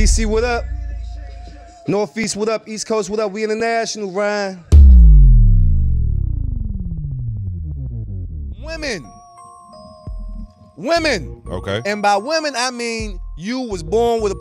DC, what up? Northeast, what up? East Coast, what up? We international, Ryan. Women. Women. Okay. And by women, I mean you was born with a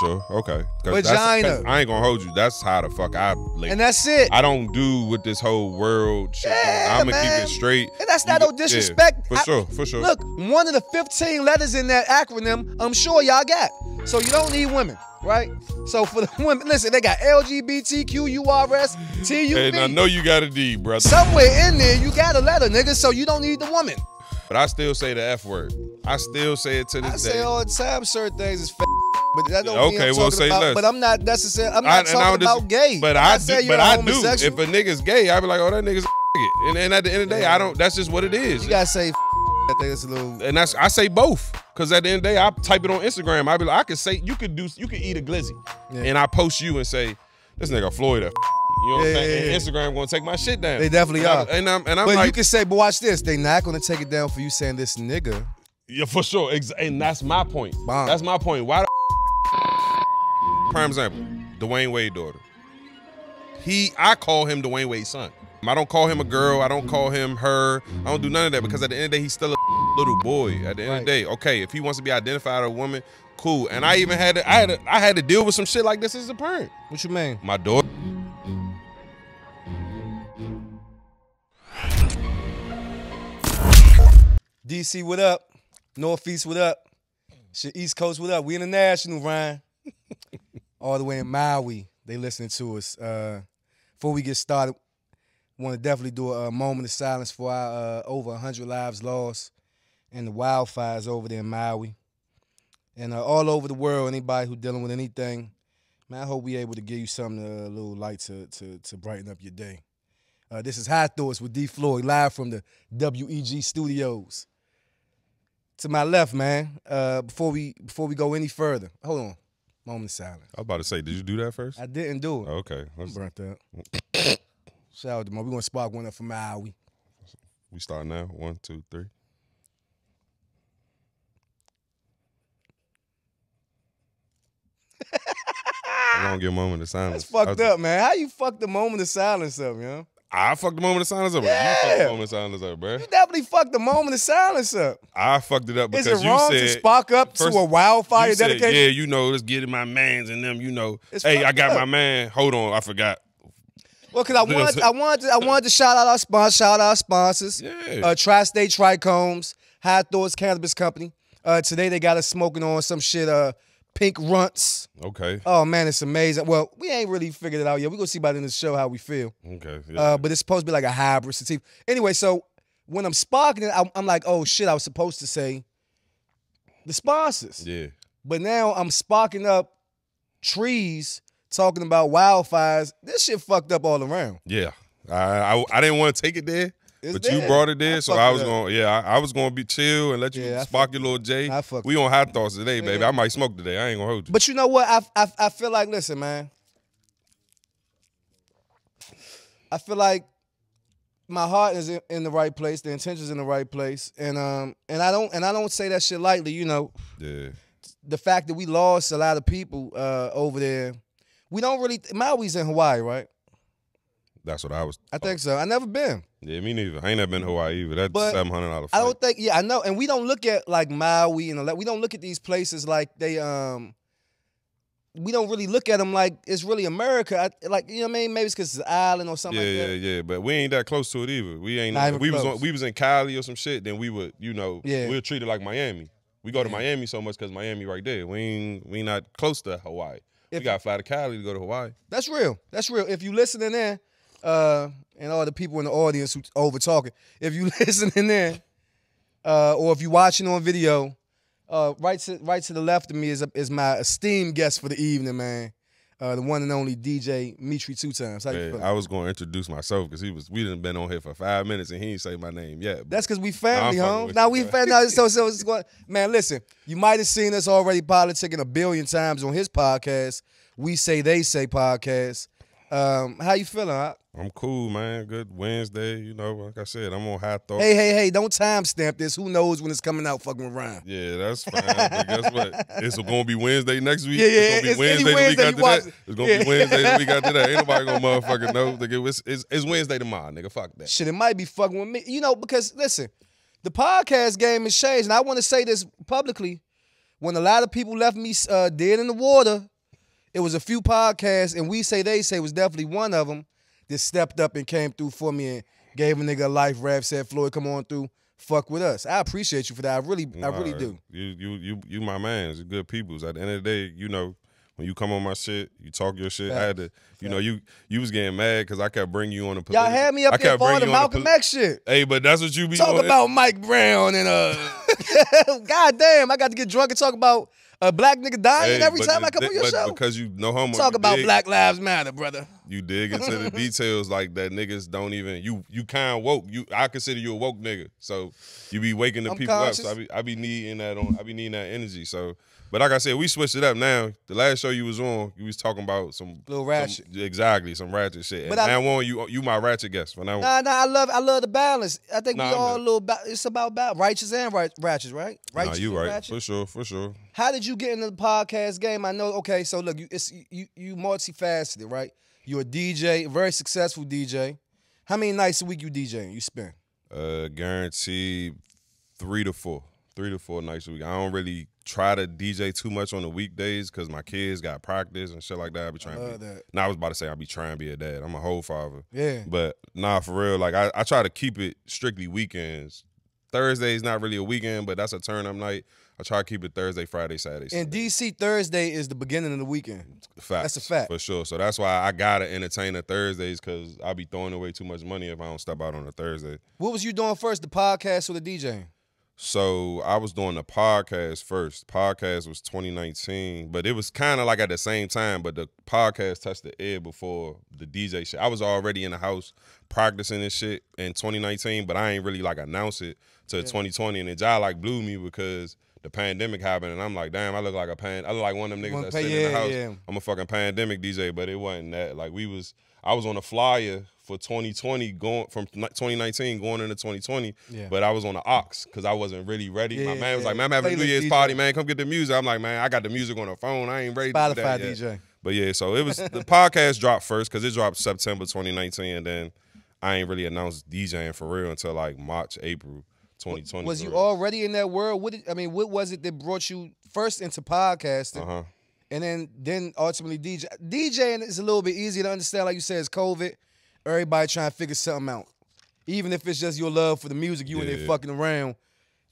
Sure. Okay. 'Cause Vagina. 'cause I ain't gonna hold you. That's how the fuck I live. and that's it. I don't do with this whole world shit. Yeah, I'm gonna keep it straight. And that's not no yeah, disrespect. for I- sure. For sure. Look, one of the 15 letters in that acronym, I'm sure y'all got. So you don't need women, right? So for the women, listen, they got LGBTQ, URS, TUV. and I know you got a D, brother. Somewhere in there, you got a letter, nigga, so you don't need the woman. But I still say the F word. I still say it to this I day. say all the time certain things is f- but that don't Yeah, mean okay, well, say about, less. But I'm not necessarily, I'm not and talking I'm just- about gay. But I do. But I do. If a nigga's gay, I'd be like, oh, that nigga's it. And, and at the end of the day, I don't. That's just what it is. You gotta say I think it's a little. and that's I say both. Cause at the end of the day, I type it on Instagram. I be like, I could say you could do you could eat a glizzy. Yeah. And I post you and say, this nigga Floyd a you know what I'm saying? yeah, yeah. Instagram gonna take my shit down. They definitely and I- are. and I'm and I'm But like, you can say, but watch this. They not gonna take it down for you saying this nigga. yeah, for sure. And that's my point. Bomb. That's my point. Why prime example, Dwyane Wade daughter. He I call him Dwyane Wade's son. I don't call him a girl. I don't call him her. I don't do none of that because at the end of the day, he's still a little boy. At the end of the day, okay, if he wants to be identified as a woman, cool. And I even had to, I had to, I had to deal with some shit like this as a parent. What you mean? My daughter. DC, what up? Northeast, what up? Shit, East Coast, what up? We international, Ryan. All the way in Maui, they listening to us. Uh, before we get started, want to definitely do a, moment of silence for our uh, over 100 lives lost in the wildfires over there in Maui. And uh, all over the world, anybody who dealing with anything, man, I hope we able to give you something, uh, a little light to, to, to brighten up your day. Uh, this is High Thoughts with D. Floyd, live from the WEG studios. To my left, man. Uh, before we before we go any further, hold on. Moment of silence. I was about to say, did you do that first? I didn't do it. Okay, let's, burnt up. Shout out to Mo. We're gonna spark one up for Maui. we start now. One, two, three. I'm gonna give a moment of silence. That's fucked I, up, man. How you fuck the moment of silence up, you know? I fucked the moment of silence up. You Yeah. fucked the moment of silence up, bro. You definitely fucked the moment of silence up. I fucked it up Is because it wrong you to spark up first- to a wildfire you said, dedication? Yeah, you know, let's get in my mans and them. You know, It's hey, I got up. my man. Hold on, I forgot. Well, because I wanted, I wanted, to, I wanted to shout out our sponsors, shout out our sponsors. Yeah. Uh, Tri-State Trichomes, High Thoughts Cannabis Company. Uh, today they got us smoking on some shit, uh, Pink Runts. Okay, Oh man, it's amazing. Well, we ain't really figured it out yet. We're gonna see by the end of the show how we feel. okay. Yeah. Uh, but it's supposed to be like a hybrid sativa. Anyway, so when I'm sparking it, I'm, I'm like, oh shit, I was supposed to say the sponsors. yeah. But now I'm sparking up trees talking about wildfires. This shit fucked up all around. Yeah, I I, I didn't want to take it there, It's but there. you brought it I there, so I was to Yeah, I, I was going to be chill and let you Yeah, spark your little J. I fucked We on hot thoughts today, baby. Yeah. I might smoke today. I ain't gonna hold you. But you know what? I, I, I feel like, listen, man. I feel like my heart is in, in the right place, the intentions in the right place, and um, and I don't and I don't say that shit lightly. You know, yeah, the fact that we lost a lot of people uh, over there. We don't really. Maui's in Hawaii, right? That's what I was. I think so. I never been. Yeah, me neither. I ain't never been to Hawaii either. That's But seven hundred dollars. I don't think. Yeah, I know. And we don't look at like Maui and all that. We don't look at these places like they um. We don't really look at them like it's really America. I, like you know what I mean? Maybe it's because it's an island or something Yeah, like yeah, that. yeah. But we ain't that close to it either. We ain't. Not even we was on, we was in Cali or some shit. Then we would, you know, Yeah. we were treated like Miami. We go to Yeah. Miami so much because Miami right there. We ain't we not close to Hawaii. If- we got to fly to Cali to go to Hawaii. That's real. That's real. If you listening in, uh, and all the people in the audience who over talking, if you listening in, uh, or if you watching on video, uh, right to right to the left of me is is my esteemed guest for the evening, man. Uh, the one and only DJ Metri two times. How I was going to introduce myself because he was. We didn't been on here for five minutes and he ain't say my name yet. That's because we family, Nah, home. Now we family. So, so it's going, man, listen, you might have seen us already politicking a billion times on his podcast. We say they say podcast. Um, how you feeling? Hawk? I'm cool, man. Good Wednesday. You know, like I said, I'm on high thought. Hey, hey, hey! Don't timestamp this. Who knows when it's coming out? Fucking around. Yeah, that's fine. but guess what? It's gonna be Wednesday next week. Yeah, yeah, It's gonna be any Wednesday the week Wednesday after that. It's gonna Yeah. be Wednesday the week after that. Ain't nobody gonna motherfucking know. Nigga, it's, it's, it's Wednesday tomorrow, nigga. Fuck that. Shit, it might be fucking with me. You know, because listen, the podcast game has changed, and I want to say this publicly. When a lot of people left me uh, dead in the water, it was a few podcasts, and we say they say was definitely one of them that stepped up and came through for me and gave a nigga a life. Rev said, "Floyd, come on through, fuck with us." I appreciate you for that. I really, I really do. You, you, you, you, my man. You good peoples. At the end of the day, you know, when you come on my shit, you talk your shit. I had to, you know, you, you was getting mad because I kept bringing you on the. Y'all had me up I there for the Malcolm X shit. Hey, but that's what you be Talk about Mike Brown and uh, God damn, I got to get drunk and talk about a black nigga dying Hey, every time I come on your show. because you know homo. Talk about dig- Black Lives Matter, brother. You dig into the details like that. Niggas don't even you. You kind of woke. You I consider you a woke nigga. So you be waking the I'm people conscious. up. So I be I be needing that on. I be needing that energy. So, but like I said, we switched it up now. The last show you was on, you was talking about some Little some- exactly, some ratchet shit. But and I- now on, you you my ratchet guest. For now. Nah, nah, I love, I love the balance. I think Nah, we all a not- little. It's about ba- righteous and right, ratchet, right? nah, you right ratchet. for sure, for sure. How did you get into the podcast game? I know. Okay, so look, you it's you you multifaceted, right? You're a DJ, a very successful DJ. How many nights a week you DJing? You spend? Uh, guaranteed three to four, three to four nights a week. I don't really try to DJ too much on the weekdays because my kids got practice and shit like that. I be trying. to Love be, that. Now I was about to say I be trying to be a dad. I'm a whole father, Yeah. but nah, for real. Like I, I try to keep it strictly weekends. Thursday's not really a weekend, but that's a turn up night. I try to keep it Thursday, Friday, Saturday. In Sunday. DC, Thursday is the beginning of the weekend. Facts, that's a fact. for sure. So that's why I gotta entertain the Thursdays because I'll be throwing away too much money if I don't step out on a Thursday. What was you doing first, the podcast or the DJing? So I was doing the podcast first. Podcast was 2019, but it was kind of like at the same time. But the podcast touched the air before the DJ shit. I was already in the house practicing this shit in 2019, but I ain't really like announce it to 2020. And it just like blew me because the pandemic happened, and I'm like, damn, I look like a pan. I look like one of them niggas that's sitting in the house. yeah. I'm a fucking pandemic DJ, but it wasn't that. Like we was, I was on a flyer for 2020 going from 2019 going into 2020, Yeah. but I was on the ox because I wasn't really ready. My Yeah, man was like, "Man, I'm having a New Year's DJ. party, man. Come get the music." I'm like, "Man, I got the music on the phone. I ain't ready." to do Spotify that yet." DJ. But yeah, so it was the podcast dropped first because it dropped September 2019, and then I ain't really announced DJing for real until like March, April 2020. Was you already in that world? What did, I mean, what was it that brought you first into podcasting? Uh huh. and then then ultimately DJ. DJing is a little bit easier to understand, like you said, it's COVID. Everybody trying to figure something out. Even if it's just your love for the music, you and Yeah. fucking around,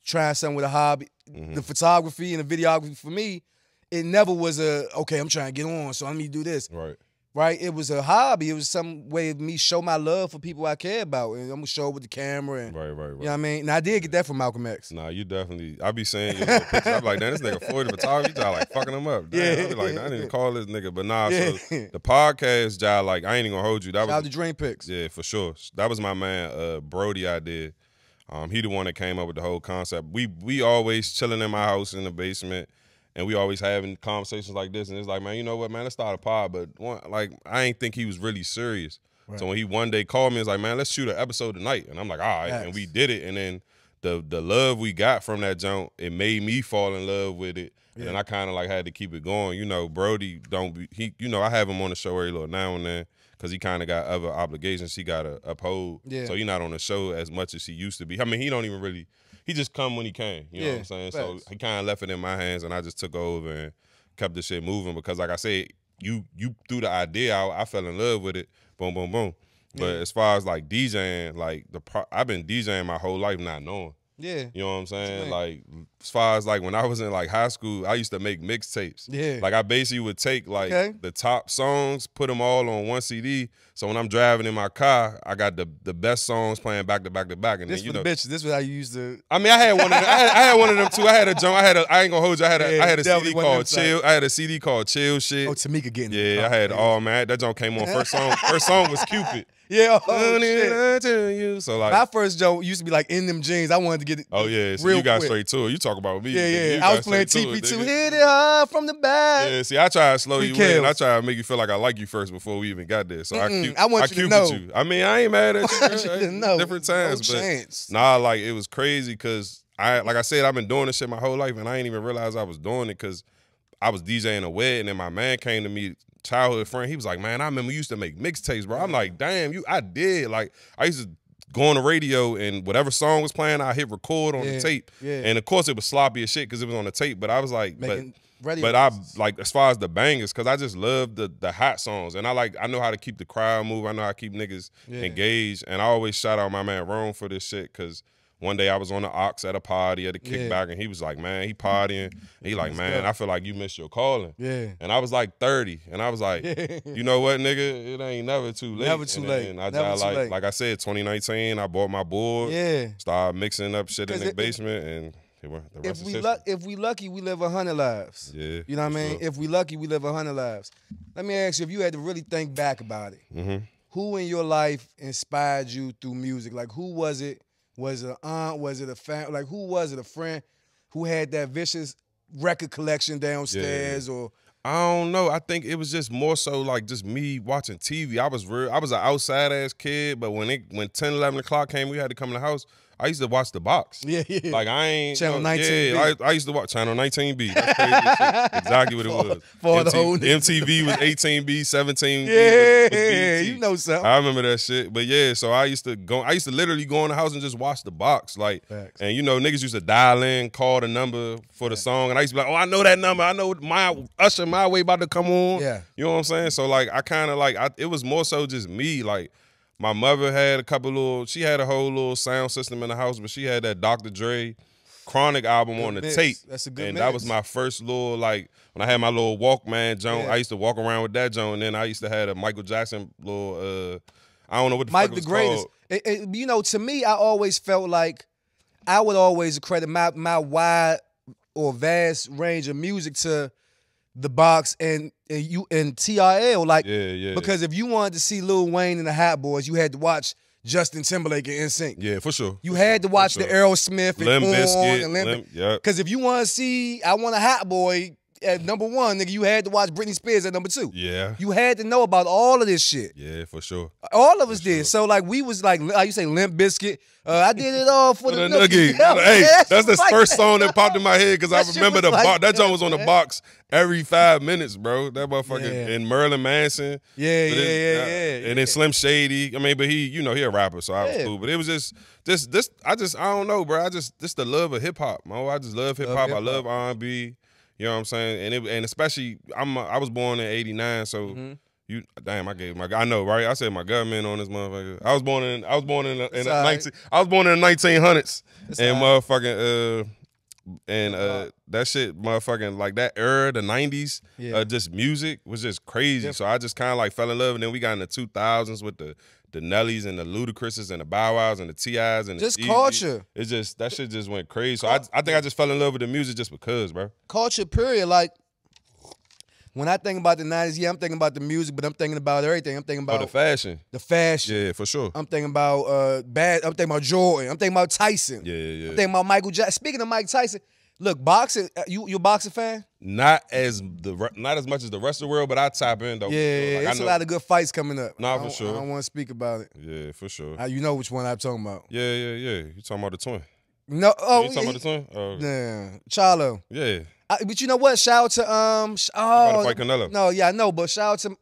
trying something with a hobby. Mm-hmm. The photography and the videography for me, it never was a okay. I'm trying to get on, so let me do this. Right. Right? It was a hobby. It was some way of me show my love for people I care about, and I'm gonna show it with the camera. And Right. Right. Right. you know what I mean. And I did get that from Malcolm X. Nah, you definitely. I be saying your little pictures. I be like, damn, this nigga Floyd the photography, y'all like fucking him up. Damn, I be like, I didn't call this nigga, but nah. Yeah. So the podcast, y'all like, I ain't even gonna hold you. That Shout out was to Dream Picks. yeah, for sure. That was my man, uh, Brody. I did. Um, he the one that came up with the whole concept. We we always chilling in my house in the basement, and we always having conversations like this. And it's like, man, you know what, man, let's start a pod. But one, like, I ain't think he was really serious. So when he one day called me, it's like, man, let's shoot an episode tonight. And I'm like, all right, and we did it. And then the the love we got from that joint, it made me fall in love with it. And I kind of like had to keep it going. You know, Brody don't be he. You know, I have him on the show every little now and then because he kind of got other obligations he got to uphold. Yeah. So he not on the show as much as he used to be. I mean, he don't even really. He just come when he came. You know what I'm saying? facts. So he kind of left it in my hands, and I just took over and kept the shit moving because, like I said, you you threw the idea out. I fell in love with it. Boom, boom, boom. But Yeah. as far as like DJing, like the pro- I've been DJing my whole life not knowing. Yeah. You know what I'm saying? Like as far as like when I was in like high school, I used to make mixtapes. Yeah. Like I basically would take like Okay. the top songs, put them all on one CD. So when I'm driving in my car, I got the the best songs playing back to back to back. And This then you for know, the bitches. This was how you used to. I mean, I had one of them. I had, I had one of them too. I had a jump. I had a. I ain't gonna hold you. I had a. Yeah, I had a CD called Chill. I had a CD called Chill Shit. Oh, Tamika getting. yeah, I had all man. That jump came on first song. First song was Cupid. Yeah. Oh, shit. You. So like, My first joke used to be like in them jeans. I wanted to get it. oh yeah, so real you got quick. straight to it. You talking talk about me. Yeah, yeah. You I was playing say to it, TP2. nigga. Hit it hard from the back. Yeah, see, I try to slow you in. I try to make you feel like I like you first before we even got there. So I, Mm-mm, cute, I want you to know. you. I mean, I ain't mad at you. I you know. Different No times, but chance. nah, like it was crazy because I, like I said, I've been doing this shit my whole life, and I ain't even realize I was doing it because I was DJing a wedding, and then my man came to me, childhood friend. He was like, "Man, I remember we used to make mixtapes, bro." I'm like, "Damn, you, I did." Like I used to go on the radio, and whatever song was playing, I hit record on Yeah, the tape, yeah. and of course it was sloppy as shit because it was on the tape. But I was like, but Making radio but I like as far as the bangers, cause I just love the the hot songs, and I like I know how to keep the crowd moving. I know how to keep niggas Yeah. engaged, and I always shout out my man Rome for this shit, cause one day I was on the Ox at a party at a Yeah. kickback, and he was like, "Man, he partying." And he like, "Man. I feel like you missed your calling." Yeah. And I was like 30, and I was like, Yeah. "You know what, nigga? It ain't never too late." Never too And late. then I, Never I too like late. like I said, 2019, I bought my board, Yeah. started mixing up shit in the it- basement, and it went, the rest If we luck, if we lucky, we live a hundred lives. yeah, You know what I mean? sure. If we lucky, we live a hundred lives. Let me ask you, if you had to really think back about it, Mhm. who in your life inspired you through music? Like who was it? Was it an aunt? Was it a fan? Like who was it? A friend who had that vicious record collection downstairs or I don't know. I think it was just more so like just me watching TV. I was real. I was an outside ass kid, but when it when 10, 11 o'clock came, we had to come in the house. I used to watch the box. yeah, yeah. Like I ain't Channel no, 19B. Yeah, I, I used to watch Channel 19B. That's crazy as shit. Exactly what it was. for the MT whole MTV was 18B, 17B. yeah, was, was you know something. I remember that shit. But yeah, so I used to go. I used to literally go in the house and just watch the box, like. Facts. And you know, niggas used to dial in, call the number for the song, and I used to be like, "Oh, I know that number. I know my Usher, my way about to come on." Yeah. you know what I'm saying. So like, I kind of like, I, it was more so just me. Like, my mother had a couple little, she had a whole little sound system in the house, but she had that Dr. Dre Chronic album Good on the mix. tape. That's a good And that was my first little like when I had my little Walkman Joan. Yeah. I used to walk around with that Joan. And then I used to have a Michael Jackson little. uh I don't know what the Mike fuck the it was greatest. It- it- you know, to me, I always felt like I would always credit my my wide or vast range of music to the box and, and you and TRL. Like Yeah, yeah. because if you wanted to see Lil Wayne and the Hot Boys, you had to watch Justin Timberlake and NSYNC. yeah, for sure. You had to watch sure. the Aerosmith and Limp Bizkit, and Limp. Limp- yep. Because if you want to see, I want a Hot Boy at number one, nigga, you had to watch Britney Spears at number two. Yeah, You had to know about all of this shit. yeah, for sure. All of us did. So like we was like, how you say, Limp Bizkit. Uh, I did it all for For the, the. Yeah, hey, that's the like first that. song that popped in my head because I remember the like box. That joint was on the box every five minutes, bro. That motherfucker Yeah. and Marilyn Manson. Yeah, yeah, yeah, uh, yeah. And then Slim Shady. I mean, but he, you know, he a rapper, so I was cool. But it was just, just this. I just, I don't know, bro. I just, this the love of hip hop, man. I just love hip hop. I love R and B. You know what I'm saying? And it, and especially, I'm, I was born in '89, so. Mm-hmm. You damn! I gave my I know right. I said my government on this motherfucker. I was born in I was born in, the- in It's the all right. nineteen. I was born in the nineteen hundreds, It's and all motherfucking uh, and uh, that shit, motherfucking like that era, the nineties, Yeah. uh, just music was just crazy. So I just kind of like fell in love, and then we got in the two thousands with the the Nellies and the Ludacris's and the Bow Wows and the Ti's and the Just Yeezys. culture. It's just that shit just went crazy. So I I think I just fell in love with the music just because, bro. Culture, period. Like when I think about the '90s, yeah, I'm thinking about the music, but I'm thinking about everything. I'm thinking Oh, about the fashion, the fashion. yeah, for sure. I'm thinking about uh bad. I'm thinking about Jordan. I'm thinking about Tyson. Yeah, yeah, yeah. I'm thinking about Michael Jackson. Speaking of Mike Tyson, look, boxing. uh, You you a boxing fan? Not as the not as much as the rest of the world, but I tap in though. Yeah. Like, I It's a lot of good fights coming up. Nah, for sure. I don't want to speak about it. Yeah, for sure. Uh, you know which one I'm talking about. Yeah, yeah, yeah. You talking about the twin? No, oh, you talking yeah, about the twin? Oh, yeah, Charlo. yeah. I, but you know what? Shout out to um. sh- About Oh, to fight Canelo. no, yeah, I know. But shout out to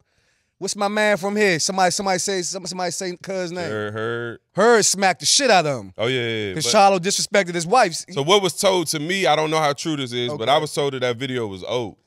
what's my man from here? Somebody, somebody say somebody, somebody say cuz name. Heard, heard. Heard smacked the shit out of him Oh yeah, yeah. because Charlo disrespected his wife. so what was told to me? I don't know how true this is, but I was told that that video was old.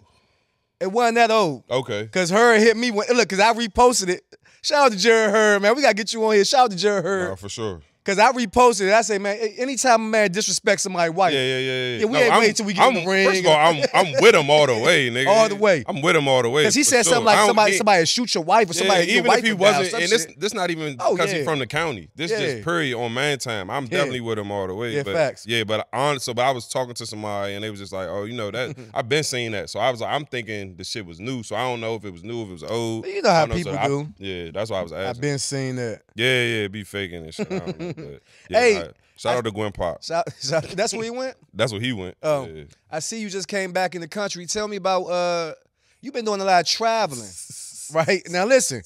it wasn't that old. Okay. Cause her hit me when look, cause I reposted it. Shout out to Jarrett Hurd, man. We gotta get you on here. Shout out to Jarrett Hurd. Nah, for sure. Cause I reposted it. I say, man, anytime a man disrespects somebody's wife, Yeah, yeah, yeah, yeah. Yeah, we ain't I'm- wait till we get I'm- the ring. First of all, I'm I'm with him all the way, nigga. All the way. I'm with him all the way. Cause he said sure. something like somebody he- somebody shoot your wife or somebody yeah, your even wife if he would die or wasn't, and this this not even Oh, because yeah. he's from the county. This Yeah. just period on man time. I'm definitely with him all the way. Yeah, but, facts. Yeah, but on so but I was talking to somebody and they was just like, oh, you know that I've been seeing that. So I was like, I'm thinking the shit was new. So I don't know if it was new, if it was old. You know how people do. yeah, that's why I was I've been seeing that. Yeah, yeah, be faking and shit. Know. Yeah, Hey, I- shout out to Gwen Pop. Shout- shout- that's where he went. That's where he went. Oh. Yeah. I see you just came back in the country. Tell me about uh you've been doing a lot of traveling. right? Now listen,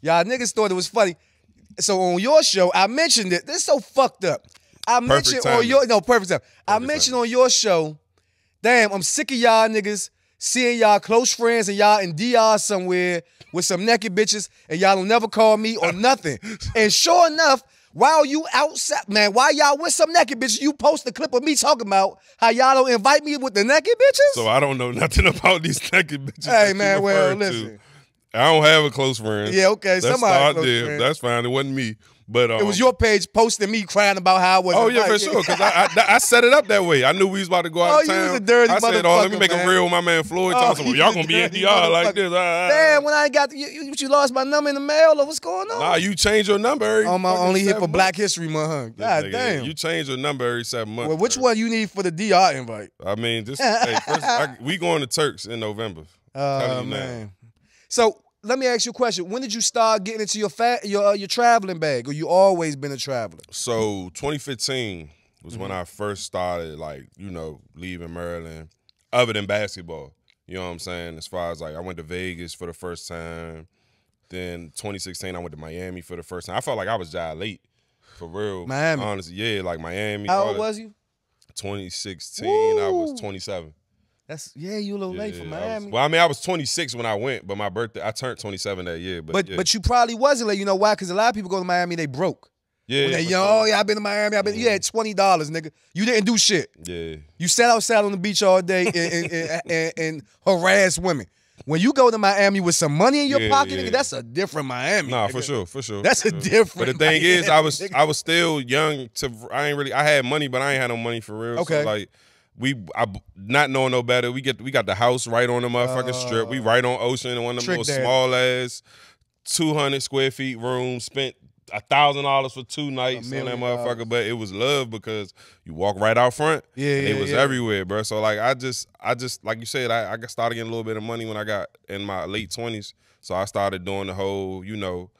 y'all niggas thought it was funny. So on your show, I mentioned it. This is so fucked up. I mentioned on your no perfect time. I Perfect mentioned on your show, damn, I'm sick of y'all niggas seeing y'all close friends and y'all in DR somewhere with some naked bitches and y'all don't never call me or nothing. and sure enough, while you outside, man, while y'all with some naked bitches, you post a clip of me talking about how y'all don't invite me with the naked bitches. So I don't know nothing about these naked bitches. Hey, man, well, referred to. listen. I don't have a close friend. Yeah, okay, Let's somebody close there. friend. That's fine. It wasn't me. But um, It was your page posting me crying about how I was. Oh yeah, for sure. Because I, I I set it up that way. I knew we was about to go out Oh, of you was a dirty I said, "Oh, let me make man. a real with my man Floyd Oh, Thompson. Well, y'all gonna be in DR like this? Ah, ah, Damn, when I ain't got you, you, you lost my number in the mail or what's going on? Nah, you change your number. Every on my only hit for Black. History Month, huh? God nigga, damn. You change your number every seven months. well, which bro. one you need for the DR invite? I mean, just hey, first, I, we going to Turks in November. Oh you now. man. So let me ask you a question. When did you start getting into your fat your uh, your traveling bag, or you always been a traveler? So 2015 was Mm-hmm. when I first started, like you know, leaving Maryland. Other than basketball, you know what I'm saying. As far as like, I went to Vegas for the first time. Then 2016, I went to Miami for the first time. I felt like I was just late, for real. Miami. honestly, yeah, like Miami. How old was you? 2016, I was 27. That's yeah, you a little late for Yeah, I was- Miami. well, I mean, I was 26 when I went, but my birthday, I turned 27 that year. But but yeah. but you probably wasn't late. You know why? Because a lot of people go to Miami, they broke. yeah, When they young, sure. oh yeah, I've been to Miami. I've been. You had twenty dollars, nigga. You didn't do shit. yeah. You sat outside on the beach all day and, and, and, and, harass women. When you go to Miami with some money in your Yeah, pocket, yeah. nigga, that's a different Miami. Nah, nigga. for sure, for sure. That's for a sure. different But the thing is, I was Miami, I was still young to. I ain't really. I had money, but I ain't had no money for real. Okay. So like, we I not knowing no better. We get we got the house right on the motherfucking strip. We uh, right on Ocean, one of them Trick little daddy. small ass, two hundred square feet room. Spent a thousand dollars for two nights on that motherfucker. dollars. But it was love because you walk right out front. Yeah, and yeah, it was yeah. everywhere, bro. So like, I just I just like you said, I I got started getting a little bit of money when I got in my late twenties. So I started doing the whole, you know.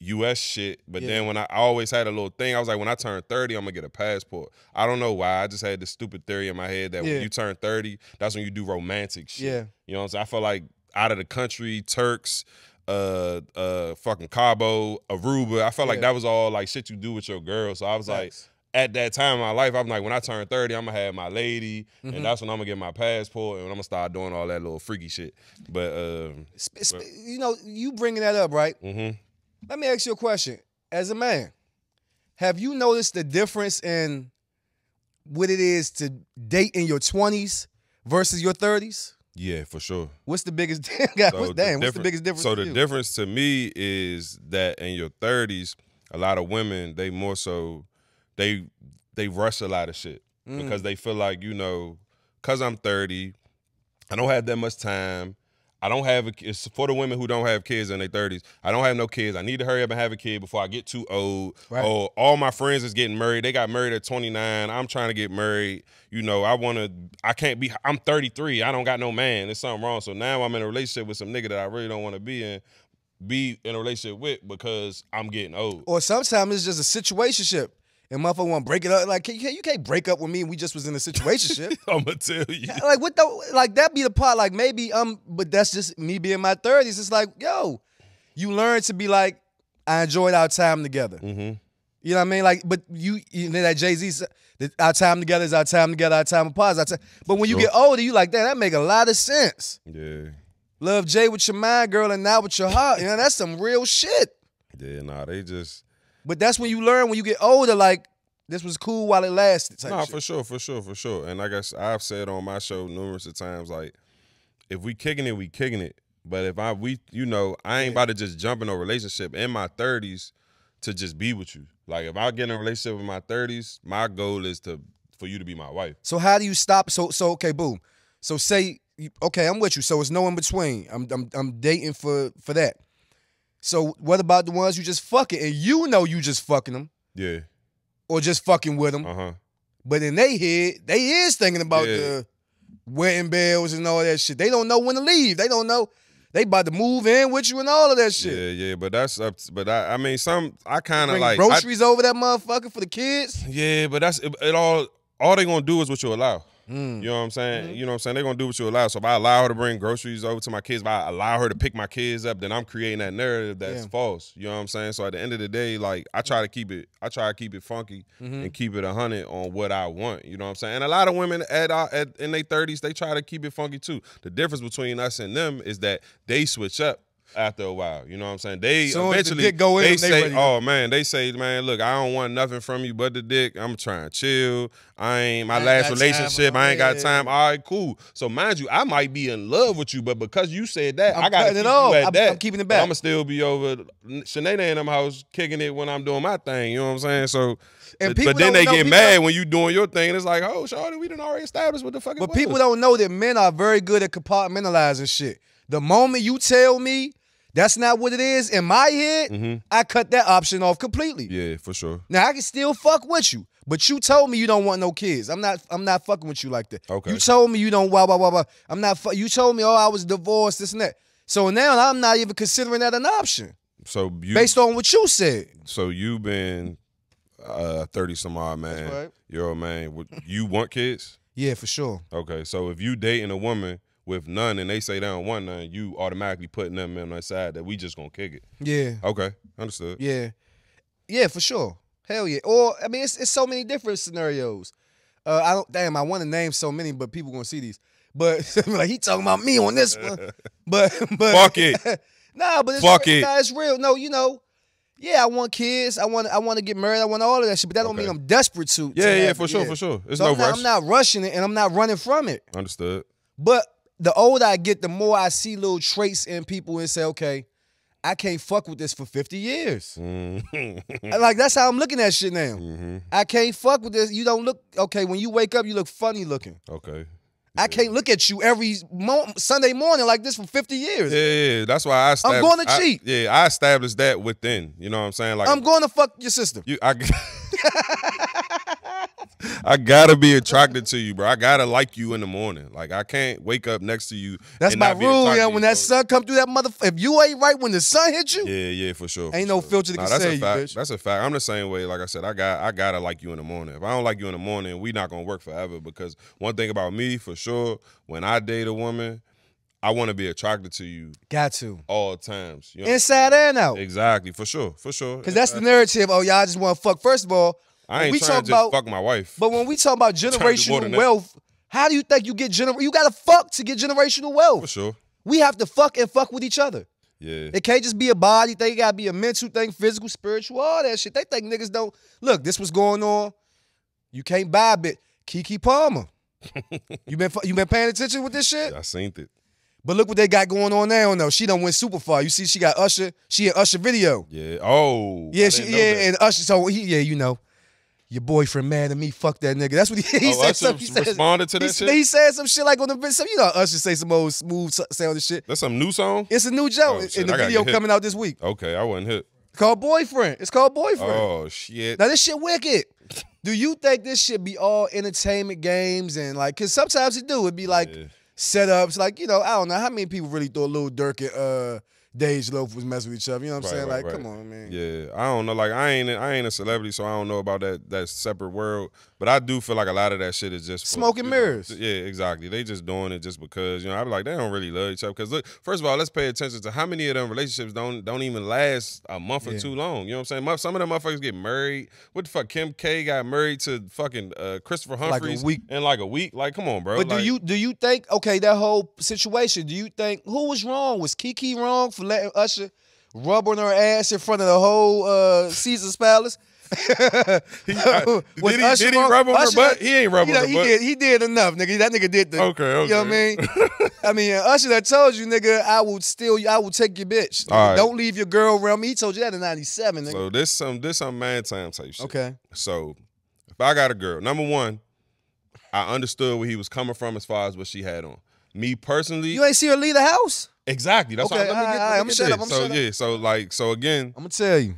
U.S. shit, but Yeah. then when I, I always had a little thing, I was like, when I turn thirty, I'm gonna get a passport. I don't know why. I just had this stupid theory in my head that Yeah. when you turn thirty, that's when you do romantic shit. Yeah. you know what I'm saying. I feel like out of the country, Turks, uh, uh, fucking Cabo, Aruba. I felt like that was all like shit you do with your girl. So I was like, at that time in my life, I'm like, when I turn 30, I'm gonna have my lady, Mhm. and that's when I'm gonna get my passport, and I'm gonna start doing all that little freaky shit. But um, Sp- sp- you know, you bringing that up, right? hmm Let me ask you a question. As a man, have you noticed the difference in what it is to date in your 20s versus your 30s? yeah, for sure. What's the biggest God, So what's, the damn, what's the difference- biggest difference? So the you? difference to me is that in your 30s, a lot of women they more so they they rush a lot of shit Mm. because they feel like you know, cause I'm 30, I don't have that much time. I don't have a it's for the women who don't have kids in their 30s. I don't have no kids. I need to hurry up and have a kid before I get too old. Right. Or all my friends is getting married. They got married at 29. I'm trying to get married. You know, I want to. I can't be. I'm 33. I don't got no man. There's something wrong. So now I'm in a relationship with some nigga that I really don't want to be in. Be in a relationship with because I'm getting old. Or sometimes it's just a situationship. And motherfucker want to break it up. Like, you can't, you can't break up with me we just was in a situationship. I'm gonna tell you. like, what the, like, that be the part. Like, maybe, um, but that's just me being my 30s. It's like, yo, you learn to be like, I enjoyed our time together. hmm You know what I mean? Like, but you, you know that Jay Z, our time together is our time together, our time apart is our time. But when you Sure. get older, you like, that. that make a lot of sense. Yeah. Love Jay with your mind, girl, and now with your heart. You know, that's some real shit. Yeah. Nah. They just. But that's when you learn when you get older, like, this was cool while it lasted. No, shit. for sure, for sure, for sure. And like I guess I've said on my show numerous of times, like if we kicking it, we kicking it. But if I we you know, I ain't Yeah. about to just jump in a relationship in my thirties to just be with you. Like if I get in a relationship in my thirties, my goal is to for you to be my wife. So how do you stop? So so okay, boom. So say okay, I'm with you. So it's no in between. I'm I'm I'm dating for for that. So what about the ones you just fucking and you know you just fucking them Yeah. or just fucking with them, Uh huh. but in they head they is thinking about Yeah. the wedding bells and all that shit. They don't know when to leave. They don't know. They about to move in with you and all of that shit. Yeah, yeah, but that's up. To, but I, I mean, some I kind of like I- groceries over that motherfucker for the kids. yeah, but that's it, it. All all they gonna do is what you allow. Mm. You know what I'm saying? Mm-hmm. You know what I'm saying? They're gonna do what you allow. So if I allow her to bring groceries over to my kids, if I allow her to pick my kids up, then I'm creating that narrative that's Yeah. false. You know what I'm saying? So at the end of the day, like I try to keep it, I try to keep it funky Mhm. and keep it a hundred on what I want. You know what I'm saying? And a lot of women at, at in their 30s, they try to keep it funky too. The difference between us and them is that they switch up after a while. You know what I'm saying? They Soon as the eventually dick go in, they they say, ready "Oh man," they say, "Man, look, I don't want nothing from you but the dick. I'm trying to chill. I ain't my I last got time relationship. for I ain't got time. All right, cool. So mind you, I might be in love with you, but because you said that, I'm I got to cutting keep it off. I'm- that. I'm keeping it back. I'm gonna still be over Sinead in them house kicking it when I'm doing my thing. You know what I'm saying? So, And but then they get mad when you doing your thing. And it's like, oh, shorty, we didn't already established what the fuck. it But was. people don't know that men are very good at compartmentalizing shit. The moment you tell me that's not what it is in my head, Mhm. I cut that option off completely. Yeah, for sure. Now I can still fuck with you, but you told me you don't want no kids. I'm not. I'm not fucking with you like that. Okay. You told me you don't. Blah blah blah blah. I'm not. You told me, oh, I was divorced, this and that. So now I'm not even considering that an option So you based on what you said. So you've been uh thirty some odd man. That's right. You're a man. You want kids? Yeah, for sure. Okay. So if you dating a woman with none and they say they don't want none, you automatically putting them on that side that we just gonna kick it. Yeah, Okay. Understood. yeah, yeah, for sure. Hell yeah. Or I mean, it's it's so many different scenarios. Uh, I don't. Damn, I want to name so many, but people gonna see these. But like he talking about me on this one. But but Fuck it. nah, but it's, Fuck real, it. Nah, it's real. No, you know. Yeah, I want kids. I want. I want to get married. I want all of that shit. But that don't Okay. mean I'm desperate to. to Yeah, yeah, for it, sure, for sure. It's So no I'm not, rush. I'm not rushing it, and I'm not running from it. Understood. But the older I get, the more I see little traits in people and say, okay, I can't fuck with this for 50 years. Mhm. And, Like that's how I'm looking at shit now. Mhm. I can't fuck with this. You don't look okay when you wake up. You look funny looking. Okay. I can't look at you every mo- Sunday morning like this for 50 years. Yeah, yeah, that's why I I'm going to I- cheat. yeah, I established that within. You know what I'm saying? Like I'm going to fuck your sister. You, I, I gotta be attracted to you, bro. I gotta like you in the morning. Like I can't wake up next to you. That's my rule, yeah. When that sun come through that motherfucker, if you ain't right when the sun hit you, yeah, yeah, for sure. Ain't for no sure. filter that Nah, can that's save a you, fact. bitch. That's a fact. I'm the same way. Like I said, I got, I gotta like you in the morning. If I don't like you in the morning, we not gonna work forever. Because one thing about me, for sure, when I date a woman, I want to be attracted to you got to all times. You know? inside and out. Exactly, for sure, for sure. Because that's the narrative. Oh, y'all just want to fuck. First of all, I ain't we trying talk to about- fuck my wife. But when we talk about trying to do more than generational wealth, how do you think you get gener? You gotta fuck to get generational wealth. for sure. We have to fuck and fuck with each other. Yeah. It can't just be a body thing. It gotta be a mental thing, physical, spiritual, all that shit. They think niggas don't look. This was going on. You can't buy a bit. Keke Palmer. you been you been paying attention with this shit? I seen it. But look what they got going on now. though. she done went super far. You see, she got Usher. She in Usher video. Yeah. Oh. Yeah, she yeah, that. and Usher. So he, yeah, you know, your boyfriend mad at me. Fuck that nigga. That's what he, he Oh, said. Usher he said responded to he, that shit? he said some shit like on the video. Some, you know, Usher say some old smooth sounding shit. That's some new song. It's a new joke, Oh, and the video coming out this week. Okay, I wasn't hit. Called Boyfriend. It's called Boyfriend. Oh shit. Now this shit wicked. Do you think this should be all entertainment games and like? Cause sometimes it do. It be like Yeah. setups. Like you know, I don't know how many people really thought Lil Durk and uh, DeJ Loaf was messing with each other. You know what I'm Right, saying? right, like, right. come on, man. Yeah, I don't know. Like I ain't, I ain't a celebrity, so I don't know about that that separate world. But I do feel like a lot of that shit is just Smoke and you know, mirrors. yeah, exactly. They just doing it just because you know. I'm like, they don't really love each other. Because look, first of all, let's pay attention to how many of them relationships don't don't even last a month or Yeah. too long. You know what I'm saying? Some of them motherfuckers get married. What the fuck? Kim K got married to fucking uh, Christopher Like a week. in like a week. Like, come on, bro. But do you do you think okay that whole situation? Do you think who was wrong? Was Keke wrong for letting Usher rub on her ass in front of the whole uh, Caesar's Palace? I- did he- Usher did he rub on her butt? He ain't rub you on her he butt. Did, he did enough, nigga. That nigga did the. Okay, okay. You know what I mean? I mean, uh, Usher that told you, nigga, I will steal you. I will take your bitch. Right. Don't leave your girl around me. He told you that in '97, nigga. So this some this some man time type shit. okay. So if I got a girl, number one, I understood where he was coming from as far as what she had on. Me personally, You ain't see her leave the house. exactly. That's Okay, why. Let me get, right, let me get shut up, so shut up. yeah, so like, so again, I'm gonna tell you.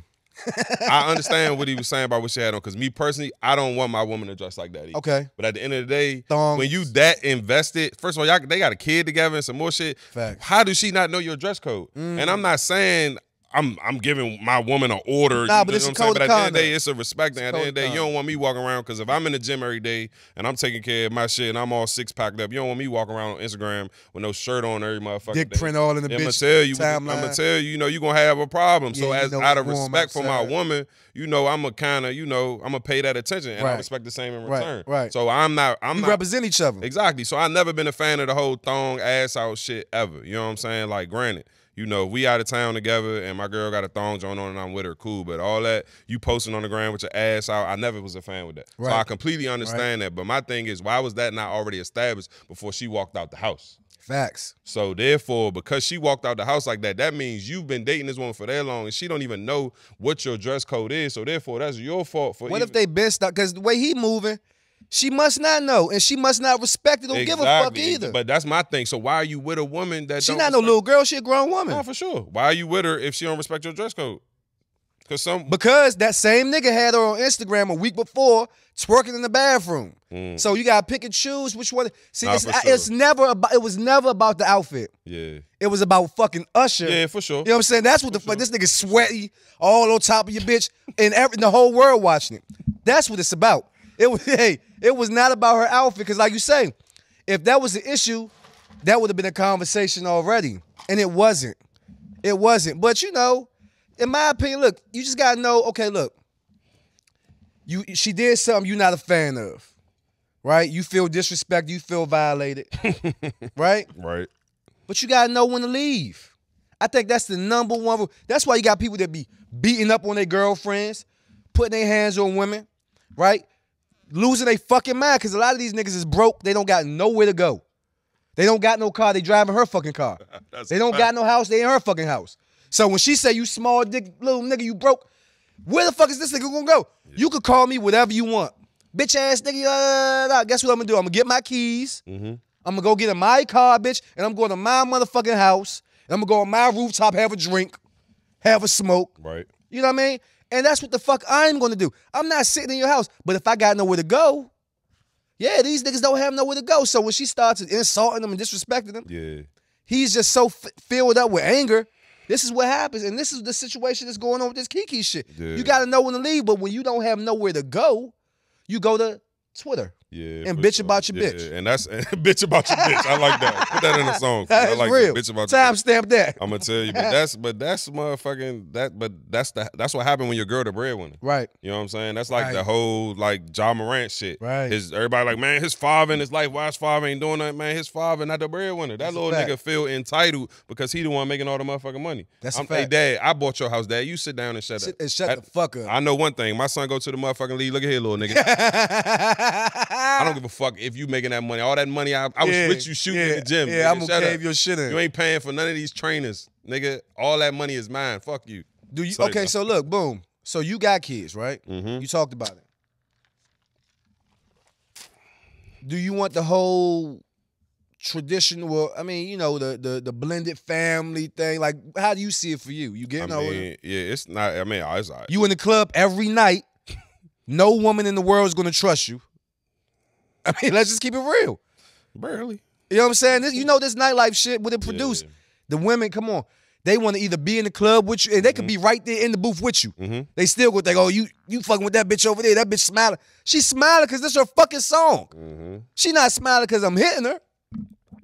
I understand what he was saying about what she had on. Because me personally, I don't want my woman to dress like that. Either. Okay. But at the end of the day, Thongs. when you that invested, first of all, y'all they got a kid together and some more shit. Facts. How does she not know your dress code? Mm-hmm. And I'm not saying I'm I'm giving my woman an order. Nah, you but know it's what a I'm saying? code But at the end of the day, it's a respect. And at the end of the day, you don't want me walking around because if I'm in the gym every day and I'm taking care of my shit and I'm all six packed up, you don't want me walking around on Instagram with no shirt on every motherfucking Dick day. print all in the I'm gonna tell you, I'ma tell you, you know, you're gonna have a problem. so Yeah, you as know out of respect for my woman, you know, I'm a kind of, you know, I'm gonna pay that attention and I respect the same in return. right. So I'm not, I'm We not represent each other. Exactly. So I've never been a fan of the whole thong ass out shit ever. You know what I'm saying? Like, granted, you know, we out of town together and my girl got a thong joint on and I'm with her, cool. But all that you posting on the ground with your ass out, I never was a fan with that. So I completely understand that. But my thing is, why was that not already established before she walked out the house? Facts. So therefore, because she walked out the house like that, that means you've been dating this woman for that long and she don't even know what your dress code is. So therefore, that's your fault for What even- if they been stuck? Because the way he moving, she must not know, and she must not respect it or give a fuck either. But that's my thing. So why are you with a woman that she don't not no little girl. She a grown woman. Nah, for sure. Why are you with her if she don't respect your dress code? Cause some Because that same nigga had her on Instagram a week before twerking in the bathroom. So you gotta pick and choose which one. See, Mm. Nah, it's, sure. it's never about. It was never about the outfit. yeah, It was about fucking Usher. yeah, for sure. You know what I'm saying? That's what the fuck. This nigga sweaty, all on top of your bitch, and every the whole world watching it. That's what it's about. It was hey, it was not about her outfit because, like you say, if that was the issue, that would have been a conversation already, and it wasn't. It wasn't. But you know, in my opinion, look, you just gotta know. Okay, look, you she did something you're not a fan of, right? You feel disrespect, you feel violated, right? Right. But you gotta know when to leave. I think that's the number one. rule. That's why you got people that be beating up on their girlfriends, putting their hands on women, right? Losing their fucking mind because a lot of these niggas is broke. They don't got nowhere to go. They don't got no car. They driving her fucking car. They don't got no house. They in her fucking house. So when she say you small dick little nigga, you broke. Where the fuck is this nigga gonna go? You could call me whatever you want, bitch ass nigga. Uh, nah, guess what I'm gonna do? I'm gonna get my keys. Mm-hmm. I'm gonna go get in my car, bitch, and I'm going to my motherfucking house. And I'm gonna go on my rooftop, have a drink, have a smoke. Right. You know what I mean? And that's what the fuck I'm gonna do. I'm not sitting in your house, but if I got nowhere to go, yeah, these niggas don't have nowhere to go. So when she starts insulting them and disrespecting them, Yeah. he's just so f- filled up with anger. This is what happens, and this is the situation that's going on with this Keke shit. Yeah. You got to know when to leave, but when you don't have nowhere to go, you go to Twitter. Yeah. And bitch about your Yeah, bitch. And that's bitch about your bitch. I like that. Put that in a song. That's I like real. that. Bitch about your bitch. Timestamp that. I'm gonna tell you, but that's but that's motherfucking that. But that's the that's what happened when your girl the breadwinner. Right. You know what I'm saying? That's like Right. the whole like Ja Morant shit. Right. His everybody like, man, his father in his life, why his father ain't doing that, man? His father not the breadwinner. That That's little nigga feel entitled because he the one making all the motherfucking money. That's a I'm, Hey fact. dad, I bought your house, dad. You sit down and shut Sit- up. and shut That- the fuck up. I know one thing. My son go to the motherfucking league. Look at here, little nigga. I don't give a fuck if you making that money. All that money, I, I was Yeah, with you shooting yeah, in the gym. Yeah, nigga. I'm gonna cave your shit in. You ain't paying for none of these trainers, nigga. All that money is mine. Fuck you. Do you okay? So look, boom. So you got kids, right? Mhm. You talked about it. Do you want the whole traditional? Well, I mean, you know, the the the blended family thing. Like, how do you see it for you? You I getting older? mean, yeah, it's not. I mean, it's all right. You in the club every night. No woman in the world is gonna trust you. I mean, let's just keep it real. barely. You know what I'm saying? This, you know this nightlife shit. What it produced. Yeah. The women, come on. They want to either be in the club with you, and they could be right there in the booth with you. Mhm. They still go think, oh, you you fucking with that bitch over there. That bitch smiling. She's smiling because this her fucking song. Mm-hmm. She not smiling because I'm hitting her.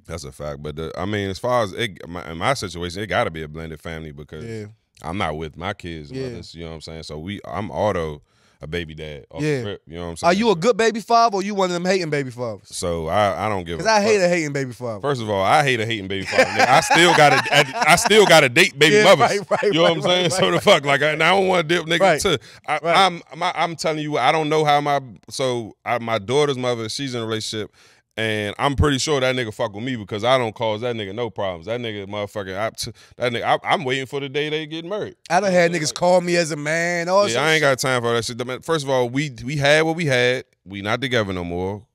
That's a fact. But the, I mean, as far as it, my, in my situation, it got to be a blended family because Yeah. I'm not with my kids. Yeah. mothers, you know what I'm saying? So we, I'm auto a baby dad. Off Yeah. Rip, you know what I'm saying? Are you a good baby father or you one of them hating baby fathers? So I, I don't give. Because a I hate fuck. a hating baby father. First of all, I hate a hating baby father. nigga. I still got to. I still got to date baby Yeah, mothers. right, right, you know what I'm right, saying? right, so the right. fuck, like, I, and I don't want to dip niggas Right. too. I, Right. I'm, I'm telling you, I don't know how my. So I, my daughter's mother, she's in a relationship. And I'm pretty sure that nigga fuck with me because I don't cause that nigga no problems. That nigga motherfucking, I, that nigga, I, I'm waiting for the day they get married. I done had niggas call me as a man. All Yeah, I ain't got time for that shit. First of all, we we had what we had. We not together no more.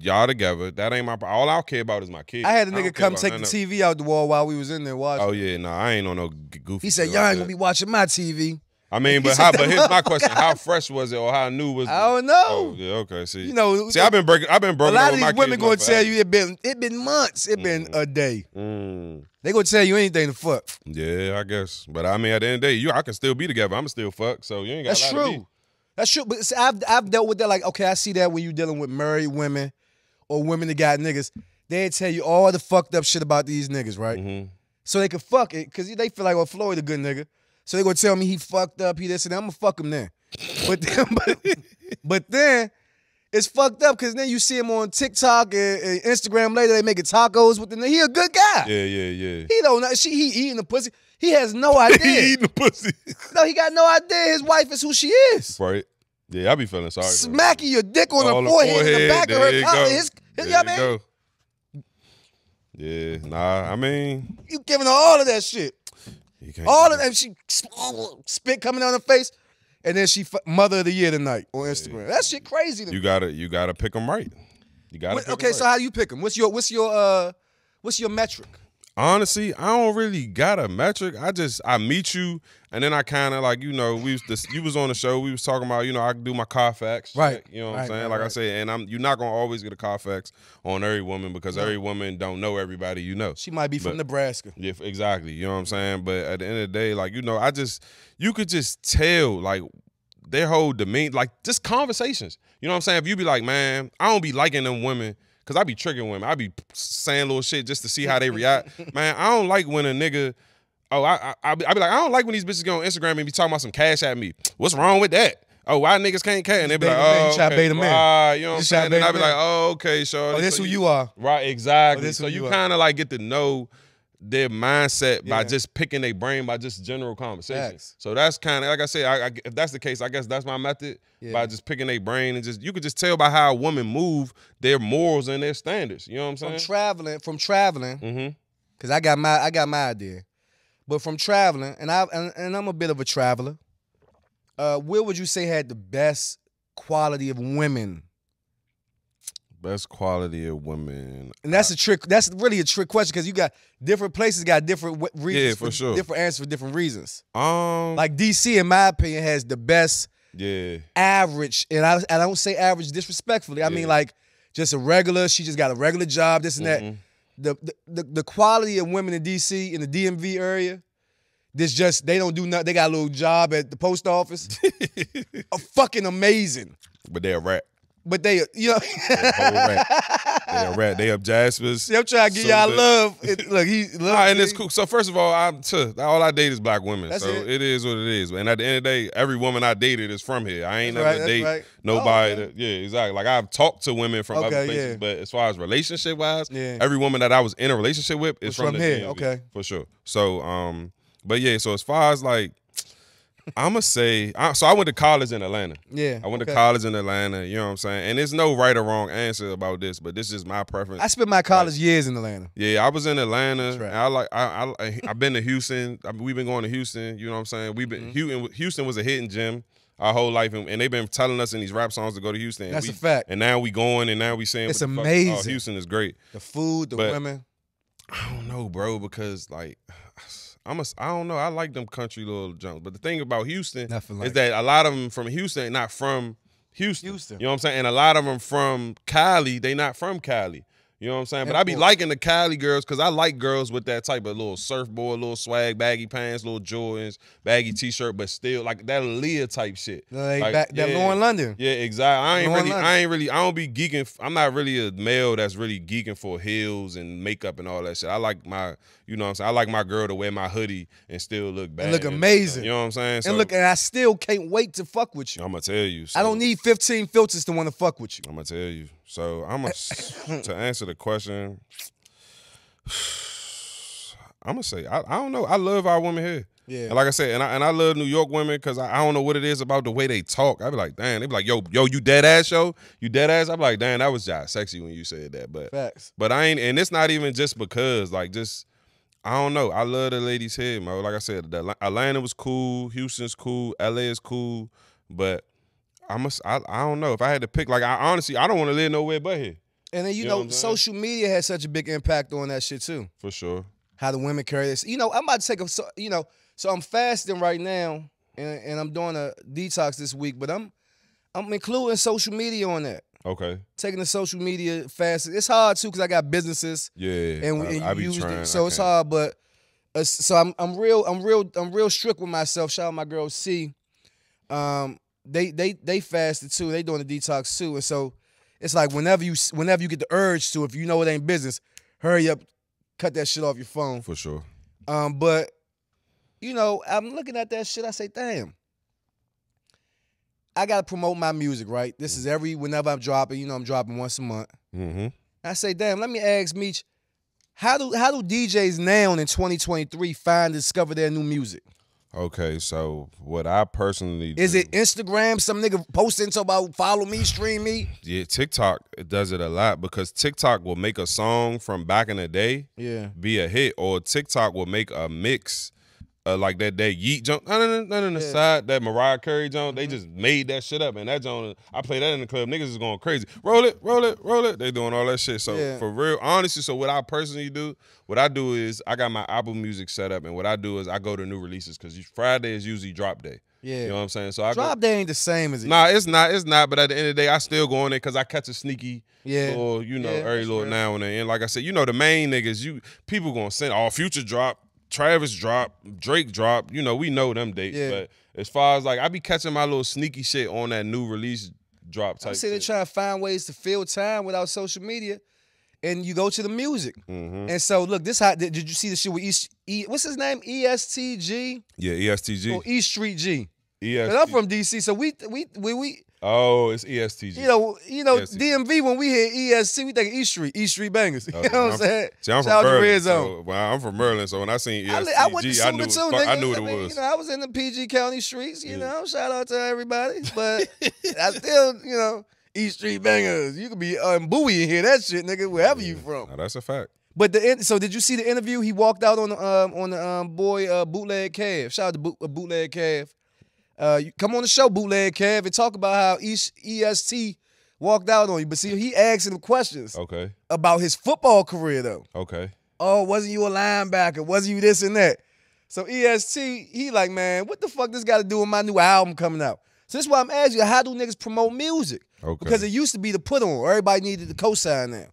Y'all together. That ain't my. All I care about is my kids. I had a nigga come take the TV out the wall while we was in there watching. Oh yeah, no, I ain't on no goofy. he said, "Y'all like ain't gonna be watching my TV." I mean, but how? But here's my question: How fresh was it, or how new was? it? I don't know. Oh, yeah. Okay. See, You know, see, I've been breaking. I've been a lot of these women gonna tell you it been it been months, it been a day. Mm, They gonna tell you anything to fuck. yeah, I guess. But I mean, at the end of the day, you, I can still be together. I'm still fuck. So you ain't got. That's a lot to true. That's true. But see, I've I've dealt with that. Like, okay, I see that when you dealing with married women or women that got niggas, they tell you all the fucked up shit about these niggas, right? Be. hmm So they can fuck it because they feel like, well, Floyd a good nigga. So they gonna tell me he fucked up, he this and that. I'm gonna fuck him then. But then, but, but then it's fucked up because then you see him on TikTok and, and Instagram later. They making tacos with the nigga. He a good guy. Yeah, yeah, yeah. He don't know. She he eating the pussy. He has no idea. he eating the pussy. no, he got no idea. His wife is who she is. right. Yeah, I be feeling sorry. Smacking your dick on her forehead, in the back of her collar. His, his, There you know what I mean? go. Yeah, nah. I mean, You giving her all of that shit. All of that. She spit coming down her face. And then she mother of the year tonight on Instagram. That shit crazy to me. You gotta, you gotta pick them right. You gotta. What- pick 'em okay, right. so how do you pick them? What's your what's your uh what's your metric? Honestly, I don't really got a metric. I just I meet you, and then I kind of like you know we was this, you was on the show. We was talking about you know I do my Carfax, Right. You know what Right, I'm saying? right, like I right. say, and I'm you're not gonna always get a Carfax on every woman because every woman don't know everybody you know. She might be from Nebraska. Yeah, exactly. You know what I'm saying? But at the end of the day, like, you know, I just you could just tell, like, their whole demeanor, like just conversations. You know what I'm saying? If you be like, man, I don't be liking them women, cause I be triggering women. I be saying little shit just to see how they react. man, I don't like when a nigga. Oh, I I, I, be, I be like, I don't like when these bitches go on Instagram and be talking about some cash at me. What's wrong with that? Oh, why niggas can't cash? And they be like, oh, You okay, bait 'em in. right, You know what I'm You saying? And I be like, oh, okay, sure. Oh, this who you are. Right, exactly. Oh, so you you kind of like get to know their mindset by just picking their brain by just general conversation. Facts. So that's kind of like I said. I, I, if that's the case, I guess that's my method Yeah. by just picking their brain and just you could just tell by how a woman move their morals and their standards. You know what I'm saying? From traveling, from traveling, mm-hmm. because I got my I got my idea. But from traveling, and I and, and I'm a bit of a traveler. Uh, where would you say had the best quality of women? Best quality of women. And that's a trick. That's really a trick question because you got different places got different w- reasons. Yeah, for sure. Different answers for different reasons. Um, Like DC, in my opinion, has the best yeah, average, and I, and I don't say average disrespectfully. I mean like just a regular. She just got a regular job, this and that. Mhm. The, the the quality of women in DC in the DMV area, this just they don't do nothing. They got a little job at the post office. fucking amazing, but they're a rat. But they you know. They're a rat. They up Jaspers. See, I'm trying to give So y'all love. It, look, he look, Nah, and it's cool. So first of all, I'm t- all I date is black women. That's so it. it is what it is. And at the end of the day, every woman I dated is from here. I ain't That's never right, date right. nobody. Oh, that, yeah, exactly. Like I've talked to women from Okay, other places, yeah. but as far as relationship wise, Yeah. every woman that I was in a relationship with is from, from here, DMV, okay. for sure. So um, but yeah. So as far as like, I'ma say, I, so I went to college in Atlanta. Yeah, I went okay. to college in Atlanta. You know what I'm saying? And there's no right or wrong answer about this, but this is my preference. I spent my college years in Atlanta. Yeah, I was in Atlanta. right. I like I, I I've been to Houston. I mean, we've been going to Houston. You know what I'm saying? We've been mm-hmm. Houston. Houston was a hidden gem our whole life, and, and they've been telling us in these rap songs to go to Houston. and That's we- a fact. And now we going, and now we saying It's the fuck- oh, amazing. oh, Houston is great. The food, the But- women. I don't know, bro, because like. I'm a, I don't know. I like them country little jumps, but the thing about Houston Nothing like is that a lot of them from Houston, not from Houston. Houston. You know what I'm saying? And a lot of them from Cali, they not from Cali. You know what I'm saying? But I be liking the Cali girls because I like girls with that type of little surfboard, little swag, baggy pants, little Jordans, baggy t-shirt, but still like that Leah type shit. Like, Like, that yeah. Lauren London. Yeah, exactly. I ain't Lauren really, London. I ain't really, I don't be geeking. I'm not really a male that's really geeking for heels and makeup and all that shit. I like my, you know what I'm saying? I like my girl to wear my hoodie and still look bad. look amazing. You know what I'm saying? and look, and I still can't wait to fuck with you. I'm gonna tell you. I don't need 15 filters to want to fuck with you. I'm gonna tell you. So I'm gonna answer the question. I'm gonna say I, I don't know. I love our women here. Yeah. And like I said, and I and I love New York women because I, I don't know what it is about the way they talk. I'd be like, damn. They be like, yo, yo, you dead ass, yo, you dead ass. I'm like, damn, that was just sexy when you said that. But Facts. but I ain't, and it's not even just because, like, just I don't know. I love the ladies here, man. Like I said, the, Atlanta was cool, Houston's cool, LA is cool, but I must, I, I don't know if I had to pick. Like, I honestly, I don't want to live nowhere but here, And then you, You know know, what I'm saying? social media has such a big impact on that shit too. for sure. How the women carry this. You know, I'm about to take a so you know, so I'm fasting right now and, and I'm doing a detox this week, but I'm I'm including social media on that. Okay. Taking the social media fast. It's hard too because I got businesses Yeah. and, I, and I you be used trying. it, I so it's can't. hard. But uh, so I'm I'm real I'm real I'm real strict with myself. Shout out my girl C. Um, they they they fasted too. They doing the detox too, and so it's like whenever you whenever you get the urge to, if you know it ain't business, hurry up, cut that shit off your phone. For sure. Um, but you know, I'm looking at that shit. I say, damn. I gotta promote my music, right? This is every whenever I'm dropping. You know, I'm dropping once a month. Mm-hmm. I say, damn. Let me ask Meech, how do how do DJs now in 2023 find discover their new music? Okay, so what I personally Is do- it Instagram? Some nigga posting so about follow me, stream me. yeah TikTok does it a lot because TikTok will make a song from back in the day Yeah. be a hit, or TikTok will make a mix. Uh, like that that Yeet jump, no, no, no, no, no, the. Mm-hmm. side, that Mariah Carey jump, they just made that shit up, and that joint, I play that in the club, niggas is going crazy. Roll it, roll it, roll it. They doing all that shit. So Yeah. for real, honestly, so what I personally do, what I do is I got my Apple Music set up, and what I do is I go to new releases because Friday is usually drop day. Yeah. You know what I'm saying? So I go, Drop day ain't the same as it. Nah, it's not. It's not. But at the end of the day, I still go on there because I catch a sneaky Yeah. or you know Yeah, that's little now and then. And like I said, you know the main niggas. You people gonna send all future drop, Travis drop, Drake drop. You know we know them dates. Yeah. But as far as like I be catching my little sneaky shit on that new release drop type. I'm sitting there trying to find ways to fill time without social media, and you go to the music. Mhm. And so look, this how did, did you see the shit with East, e, what's his name? ESTG Yeah, ESTG. or E Street G? ESTG. And I'm from DC, so we we we we oh, it's ESTG. you know you know ESTG. DMV when we hear EST we think East Street East Street bangers. You know what I'm saying? See, I'm Shout from Maryland. So, well, I'm from Maryland, so when I seen ESTG, I, li- I went to I knew, it, too, fuck- nigga. I knew what it mean, was. You know, I was in the PG County streets. You Yeah. know, shout out to everybody, but I still, you know, East Street bangers. You could be um, Bowie and hear that shit, nigga, wherever you from. Nah, that's a fact. But the so did you see the interview? He walked out on the um, on the um, boy uh, Bootleg Kev. Shout out to boot, uh, Bootleg Kev. Uh, you come on the show, Bootleg Kev, and talk about how East EST walked out on you. But see, he asking him questions Okay. about his football career though. Okay. Oh, wasn't you a linebacker? Wasn't you this and that? So EST, he like, man, what the fuck this got to do with my new album coming out? So this is why I'm asking you, how do niggas promote music? Okay. Because it used to be the put on. Everybody needed the cosign now.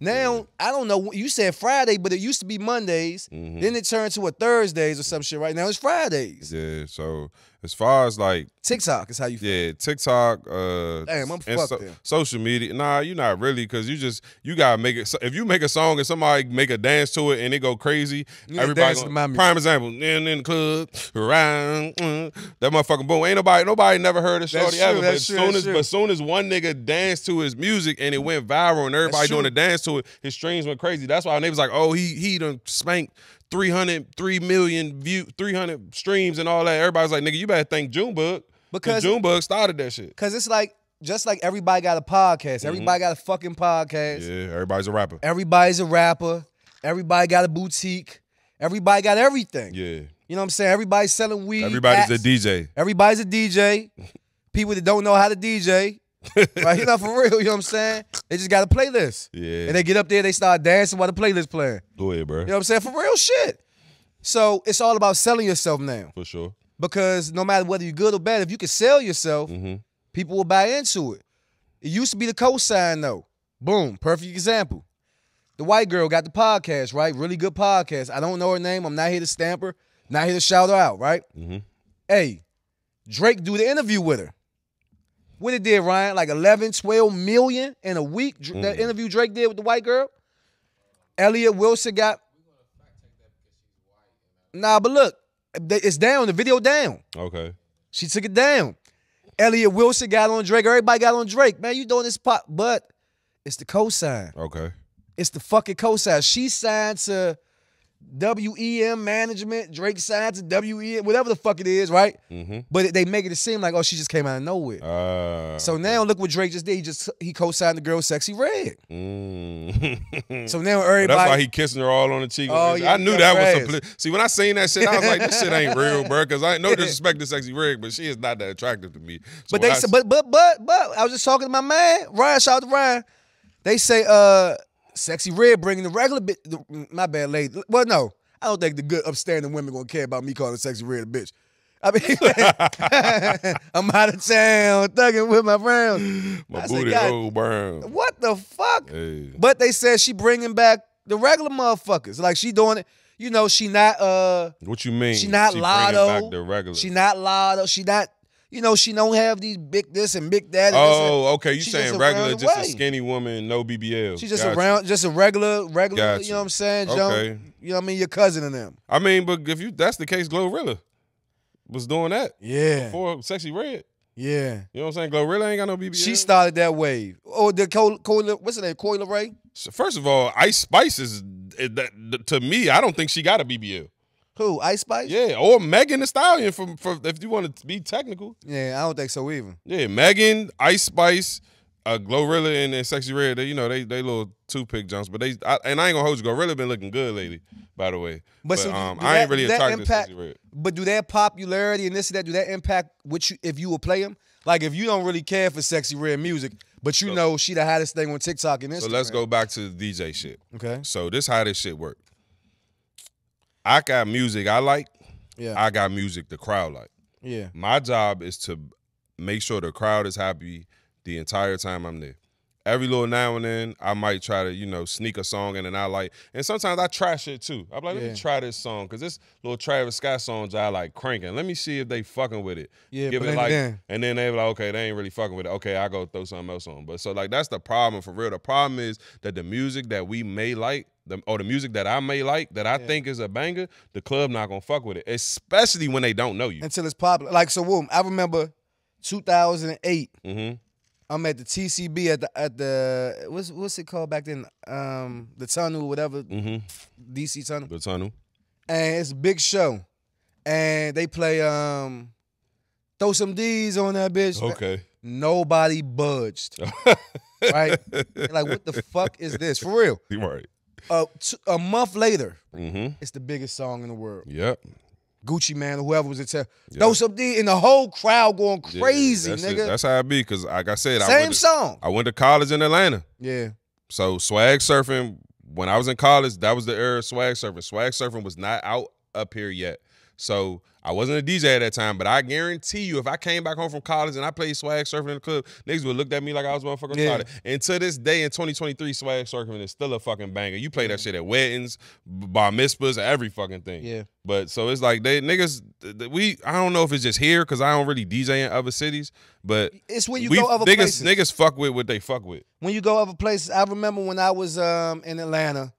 Now, I don't know. You said Friday, but it used to be Mondays. Mhm. Then it turned to a Thursdays or some shit. Right now, it's Fridays. Yeah. So as far as like TikTok is how you feel. yeah, TikTok, uh, Damn, I'm fucked so- then. social media. Nah, you're not really because you just you gotta make it. so- If you make a song and somebody make a dance to it and it go crazy, You everybody dancing to my music. prime example. In in the club, around mm, that motherfucking boom. Ain't nobody nobody never heard of Shorty ever. But as true, soon as true. but soon as one nigga danced to his music and it went viral and everybody doing the dance to it, his streams went crazy. That's why was like, oh, he he done spanked 300, 3 million view, 300 streams and all that. Everybody's like, nigga, you better thank Junebug. Because- Because Junebug started that shit. Cause it's like just like everybody got a podcast. Mm-hmm. Everybody got a fucking podcast. Yeah, everybody's a rapper. Everybody's a rapper. Everybody got a boutique. Everybody got everything. Yeah. You know what I'm saying? Everybody's selling weed. Everybody's a DJ. Everybody's a DJ. People that don't know how to DJ. right? You know, for real, you know what I'm saying? They just got a playlist. Yeah. And they get up there, they start dancing while the playlist playing. Go ahead, bro. You know what I'm saying? For real shit. So it's all about selling yourself now. For sure. Because no matter whether you're good or bad, if you can sell yourself, Mm-hmm. people will buy into it. It used to be the cosign though. Boom, perfect example. The white girl got the podcast, right? Really good podcast. I don't know her name. I'm not here to stamp her. Not here to shout her out, right? Mm-hmm. Hey, Drake do the interview with her. What it did, Ryan? Like 11, 12 million in a week. Dr- That mm. interview Drake did with the white girl. Elliott Wilson got. Nah, but look, it's down. The video down. Okay. She took it down. Elliott Wilson got on Drake. Everybody got on Drake. Man, you doing this pop, but it's the cosign. Okay. It's the fucking cosign. She signed to WEM management. Drake signed to WEM, whatever the fuck it is, right? Mm-hmm. But they make it seem like, oh, she just came out of nowhere. Uh, so now look what Drake just did. He just he co-signed the girl Sexy Red. mm. So now everybody that's why he kissing her all on the cheek. Oh, yeah, I knew that was some. See, when I seen that shit, I was like, "This shit ain't real, bro." Because I ain't no disrespect to sexy Red," but she is not that attractive to me. So But they I but but but but I was just talking to my man Ryan. Shout out to Ryan. They say, uh, sexy red bringing the regular bit. My bad, lady. Well, no, I don't think the good upstanding women gonna care about me calling sexy red a bitch. I mean, I'm out of town, thugging with my friends. My I booty God, old brown. What the fuck? Hey. But they said she bringing back the regular motherfuckers. Like she doing it. You know, she not uh, What you mean? she not bringing Lotto. The regular. She not Lotto. She not. You know, she don't have these big this and big that. and this and- Oh, okay. You saying just regular, just a skinny woman, no BBL. She's just Got you. around, just a regular, regular. Got You know what I'm saying? Okay. You know what I mean? Your cousin and them. I mean, but if you that's the case, Glorilla was doing that Yeah. before Sexy Red. Yeah. You know what I'm saying? Glorilla ain't got no BBL. She started that wave. Oh, the Coil, Coil what's her name? Coi Leray? So First of all, Ice Spice is that, to me. I don't think she got a BBL. Who? Ice Spice? Yeah, or Megan Thee Stallion. From, from if you want to be technical, Yeah, I don't think so even. yeah, Megan, Ice Spice, uh, Glorilla, and, and Sexy Red. They, you know, they they little two pick jumps, but they I, and I ain't gonna hold you. Glorilla been looking good lately, by the way. But But, so um, I ain't that- really do that attracted impact- Sexy Red. But do that popularity and this and that, do that impact which you if you will play them? Like if you don't really care for sexy red music, but you So- know she the hottest thing on TikTok and Instagram. So let's go back to the DJ shit. Okay. So this how this shit work. I got music I like. Yeah. I got music the crowd like. yeah. My job is to make sure the crowd is happy the entire time I'm there. Every little now and then, I might try to, you know, sneak a song in and I like, and sometimes I trash it too. I'm like, let Yeah. me try this song because this little Travis Scott songs I like cranking. Let me see if they fucking with it. Yeah, give it like, in. and then they be like, okay, they ain't really fucking with it. Okay, I go throw something else on. But so like that's the problem for real. The problem is that the music that we may like, the, or the music that I may like that I Yeah. think is a banger, the club not gonna fuck with it, especially when they don't know you. Until it's popular. Like so boom, I remember 2008. hmm I'm at the TCB at the at the what's what's it called back then? Um the tunnel, whatever, Mm -hmm. DC tunnel. The tunnel. and it's a big show. And they play um throw some D's on that bitch. Okay. Nobody budged. right? Like, what the fuck is this? For real. Right. Uh, t- a month later, Mm-hmm. it's the biggest song in the world. Yep. Gucci Mane or whoever was it tell Yeah. throw some D and the whole crowd going Yeah, crazy, that's it. nigga. That's how it be. Cause like I said, I Same went, to, song. I went to college in Atlanta. Yeah. So swag surfing, when I was in college, that was the era of swag surfing. Swag surfing was not out up here yet. So I wasn't a DJ at that time, but I guarantee you, if I came back home from college and I played swag surfing in the club, niggas would look at me like I was motherfucking Yeah. retarded. And to this day, in 2023, swag surfing is still a fucking banger. You play that shit at weddings, bar mitzvahs, every fucking thing. Yeah. But so it's like they niggas, we I don't know if it's just here because I don't really DJ in other cities, but It's when you we go other niggas places. niggas fuck with what they fuck with. When you go other places, I remember when I was um in Atlanta,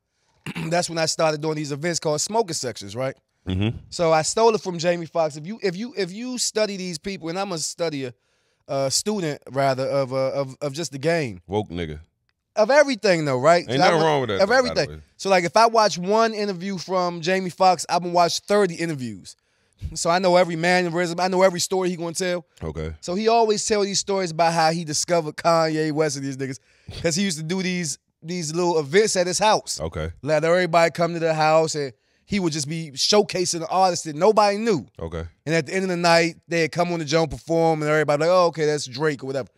that's when I started doing these events called smoking sections, right? Mm-hmm. So I stole it from Jamie Foxx. If you if you if you study these people, and I'm a study a, a student rather of uh, of of just the game Woke nigga. of everything though, right? Ain't nothing wa- wrong with that, Of though, everything. So like if I watch one interview from Jamie Foxx, I've been watch 30 interviews. So I know every mannerism, I know every story he gonna tell. Okay. So he always tell these stories about how he discovered Kanye West and these niggas. Cause he used to do these these little events at his house. Okay. Let everybody come to the house and he would just be showcasing the artists that nobody knew. Okay. And at the end of the night, they'd come on the jump perform and everybody like, oh, okay, that's Drake or whatever.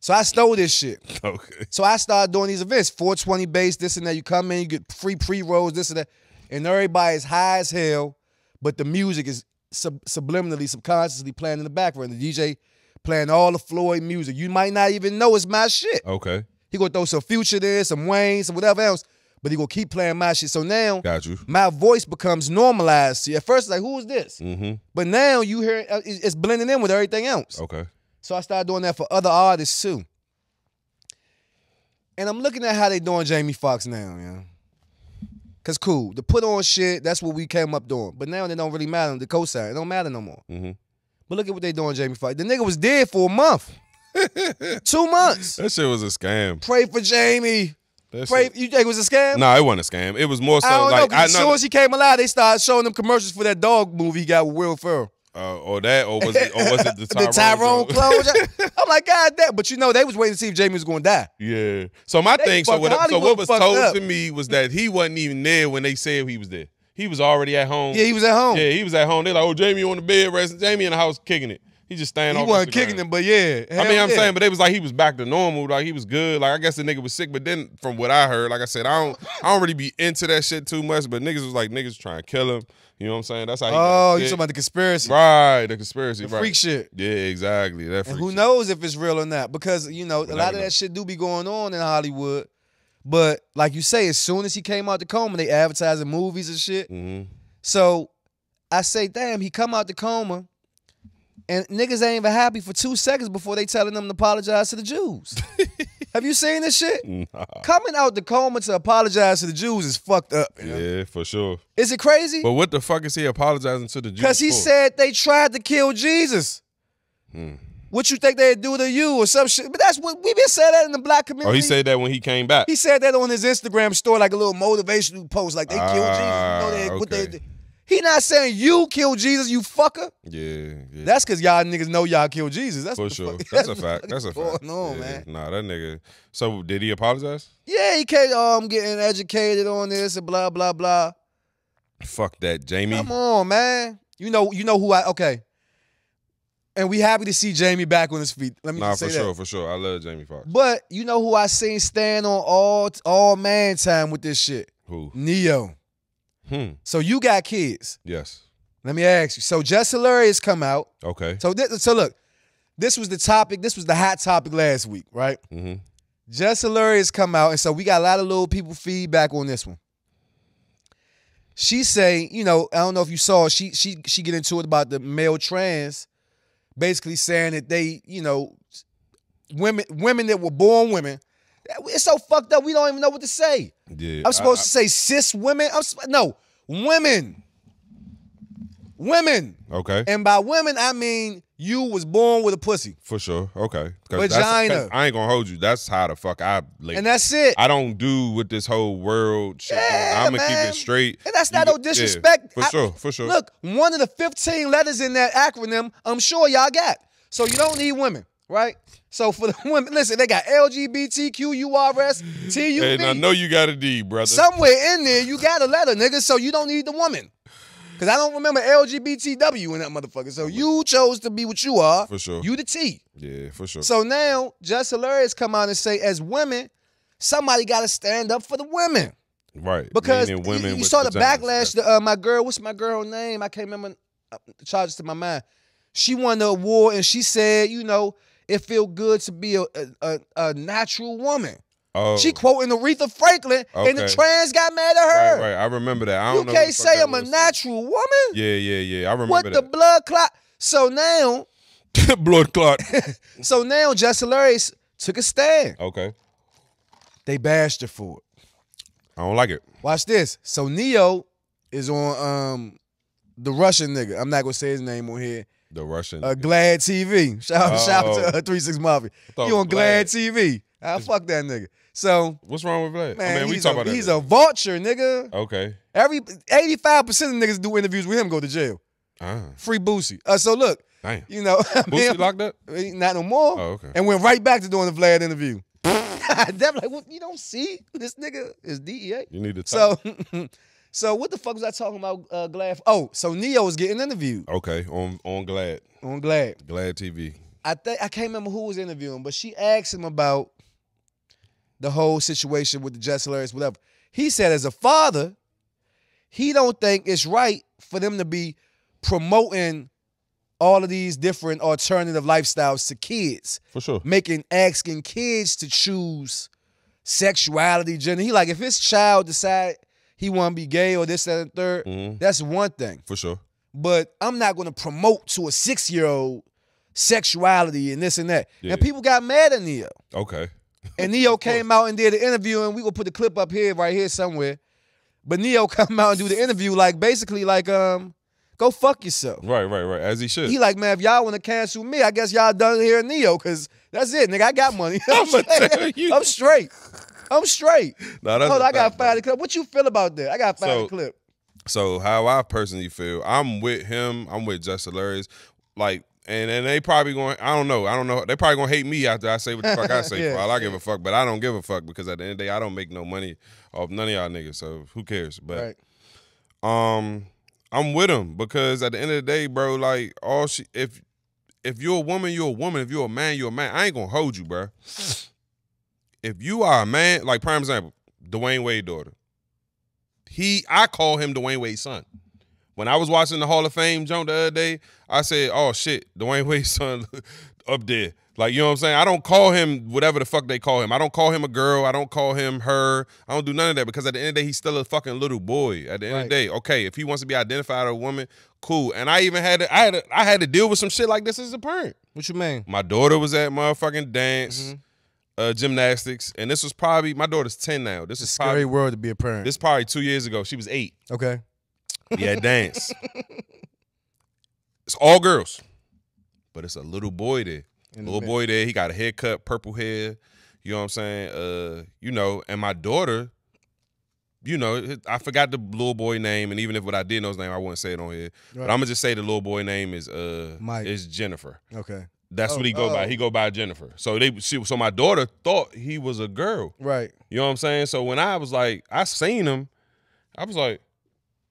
So I stole this shit. Okay. So I started doing these events, 420 base, this and that. You come in, you get free pre-rolls, this and that. And everybody's high as hell, but the music is sub- subliminally, subconsciously playing in the background. The DJ playing all the Floyd music. You might not even know it's my shit. Okay. He gonna throw some future there, some Wayne, some whatever else, but he gonna keep playing my shit. So now Got you. my voice becomes normalized. See, at first, it's like, who is this? Mm-hmm. But now you hear uh, it's blending in with everything else. Okay. So I started doing that for other artists too. And I'm looking at how they doing Jamie Foxx now, yeah. Cause cool, the put on shit, that's what we came up doing. But now they don't really matter. On the cosign, it don't matter no more. Mm-hmm. But look at what they doing, Jamie Foxx. The nigga was dead for a month, two months. That shit was a scam. Pray for Jamie. That Pray. shit- You think it was a scam? No, it wasn't a scam. It was more so I don't know. like 'cause I as know, soon as he came alive, they started showing them commercials for that dog movie he got with Will Ferrell. uh, or that, or was it, or was it the Tyrone? the Tyrone closure. I'm like, God damn. But you know, they was waiting to see if Jamie was going to die. Yeah. So my They thing, so what, so what was told up. to me was that he wasn't even there when they said he was there. He was already at home. Yeah, he was at home. Yeah, he was at home. They're like, oh, Jamie on the bed resting. Jamie in the house kicking it. He just staying he off wasn't kicking them, but yeah. I mean, I'm yeah. saying, but it was like he was back to normal. Like he was good. Like I guess the nigga was sick, but then from what I heard, like I said, I don't, I don't really be into that shit too much. But niggas was like niggas trying to kill him. You know what I'm saying? That's how. He Oh, you talking about the conspiracy, right? The conspiracy, the right? freak shit. Yeah, exactly. That And who shit. knows if it's real or not? Because you know a lot of know. that shit do be going on in Hollywood. But like you say, as soon as he came out the coma, they advertising movies and shit. Mhm. So I say, damn, he come out the coma, and niggas ain't even happy for two seconds before they telling them to apologize to the Jews. Have you seen this shit? Nah. Coming out the coma to apologize to the Jews is fucked up. you know? Yeah, for sure. Is it crazy? But what the fuck is he apologizing to the Jews Because he for? said they tried to kill Jesus. Hmm. What you think they'd do to you or some shit? But that's what we been saying that in the black community. Oh, he said that when he came back. He said that on his Instagram story, like a little motivational post, like they killed Jesus. Ah, You know they, what they okay. did. He not saying you killed Jesus, you fucker. yeah, yeah. That's because y'all niggas know y'all killed Jesus. That's for sure. fuck- That's a fact. That's a fact. On, Yeah. man. Nah, that nigga. So did he apologize? Yeah, he can't um getting educated on this and blah blah blah. Fuck that, Jamie. Come on, man. You know, you know who I okay. And we happy to see Jamie back on his feet. Let me Nah, say for that. sure, for sure. I love Jamie Foxx. But you know who I seen stand on all all man time with this shit? Who? Ne-Yo. Hmm. So you got kids. Yes. Let me ask you. So Just Hilarious come out. Okay. So this, so look, this was the topic. This was the hot topic last week, right? Mm-hmm. Hilarious come out, and so we got a lot of little people feedback on this one. She say, you know, I don't know if you saw, she she she get into it about the male trans, basically saying that they, you know, women women that were born women. It's so fucked up. We don't even know what to say. Yeah. I'm supposed I- to say cis women. I'm no women, women, Okay. and by women I mean you was born with a pussy, For sure. Okay. Vagina. I ain't gonna hold you. That's how the fuck I live. and that's it. I don't do with this whole world shit. Yeah, I'm gonna keep it straight. And that's not no disrespect. Yeah, for I- sure. For sure. Look, one of the 15 letters in that acronym, I'm sure y'all got. So you don't need women, right? So for the women, listen, they got LGBTQ, URS, TUV. and I know you got a D, brother. Somewhere in there, you got a letter, nigga. So you don't need the woman. Cause I don't remember LGBTW in that motherfucker. So you chose to be what you are. For sure. You the T. yeah, for sure. So now, Just Hilarious come out and say, as women, somebody got to stand up for the women. right. Because Meaning you, women you with saw the vaginas. backlash. To, uh, my girl, what's my girl name? I can't remember. Uh, the charges to my mind. She won the award, and she said, you know, it feel good to be a a, a, natural woman. Oh, She quoting Aretha Franklin, and the trans got mad at her. Right, right. I remember that. I You can't who the fuck say I'm a natural woman. Yeah, yeah, yeah. I remember What the blood clot? So now, The blood clot. so now, Just Hilarious took a stand. okay. They bashed her for it. I don't like it. Watch this. So Ne-Yo is on um the Russian nigga. I'm not gonna say his name on here. The Russian. Uh, Vlad TV. Shout out, shout out to Oh. uh, Three Six Mafia. You on Vlad Vlad. TV? I fuck that nigga. So What's wrong with Vlad? man, I mean, we he's, talk a, about that. he's a vulture, nigga. Okay. Every 85 percent of niggas do interviews with him go to jail. Ah, Free Boosie. Uh, so look, damn. you know, Boosie man, locked up? not no more. Oh, okay. And went right back to doing the Vlad interview. Definitely, like, what, you don't see this nigga is DEA. You need to talk. So, so what the fuck was I talking about? Uh, Vlad. Oh, so Ne-Yo was getting interviewed Okay, on on Vlad. on Vlad. Vlad TV. I think I can't remember who was interviewing, but she asked him about the whole situation with the Just Hilarious, whatever. He said, as a father, he don't think it's right for them to be promoting all of these different alternative lifestyles to kids, For sure. making asking kids to choose sexuality, gender. He like if his child decide he want to be gay or this that, and 3rd Mhm. that's one thing For sure. but I'm not going to promote to a six year old sexuality and this and that. Yeah. And people got mad at Ne-Yo. Okay. And Ne-Yo came out and did an interview, and we will put the clip up here, right here somewhere. But Ne-Yo come out and do the interview, like basically like, um, go fuck yourself. Right, right, right. As he should. He like, man, if y'all want to cancel me, I guess y'all done here Ne-Yo, cause that's it, nigga. I got money. I'm, straight. you. I'm straight. I'm straight. Nah, that's Hold on, I got fact, to find the clip. What you feel about that? I got find So- the clip. So how I personally feel, I'm with him. I'm with Just Hilarious. Like, and and they probably going. I don't know. I don't know. They probably gonna hate me after I say what the fuck I say. Yeah. I give a fuck, but I don't give a fuck because at the end of the day, I don't make no money off none of y'all niggas. So who cares? But Right. um, I'm with him because at the end of the day, bro, like all she if if you're a woman, you're a woman. If you're a man, you're a man. I ain't gonna hold you, bro. If you are a man, like prime example, Dwyane Wade daughter. He, I call him Dwyane Wade's son. When I was watching the Hall of Fame jump the other day, I said, "Oh shit, Dwyane Wade's son up there." Like you know what I'm saying? I don't call him whatever the fuck they call him. I don't call him a girl. I don't call him her. I don't do none of that because at the end of the day, he's still a fucking little boy. At the end of the day, okay, if he wants to be identified as a woman, cool. And I even had to, I had to, I had to deal with some shit like this as a parent. What you mean? My daughter was at motherfucking dance, Mm-hmm. Uh, gymnastics, and this was probably my daughter's ten now. This is Scary probably world to be a parent. this probably two years ago. She was eight. okay. Yeah, dance. it's all girls, but it's a little boy there. In little mid- boy there. He got a haircut, purple hair. You know what I'm saying? Uh, you know, and my daughter. You know, I forgot the little boy name, and even if what I did know his name, I wouldn't say it on here. But I'm gonna just say the little boy name is uh Mike. is Jennifer. Okay. That's Oh, what he go by. oh. He go by Jennifer. So they she, so my daughter thought he was a girl. Right. You know what I'm saying? So when I was like, I seen him, I was like,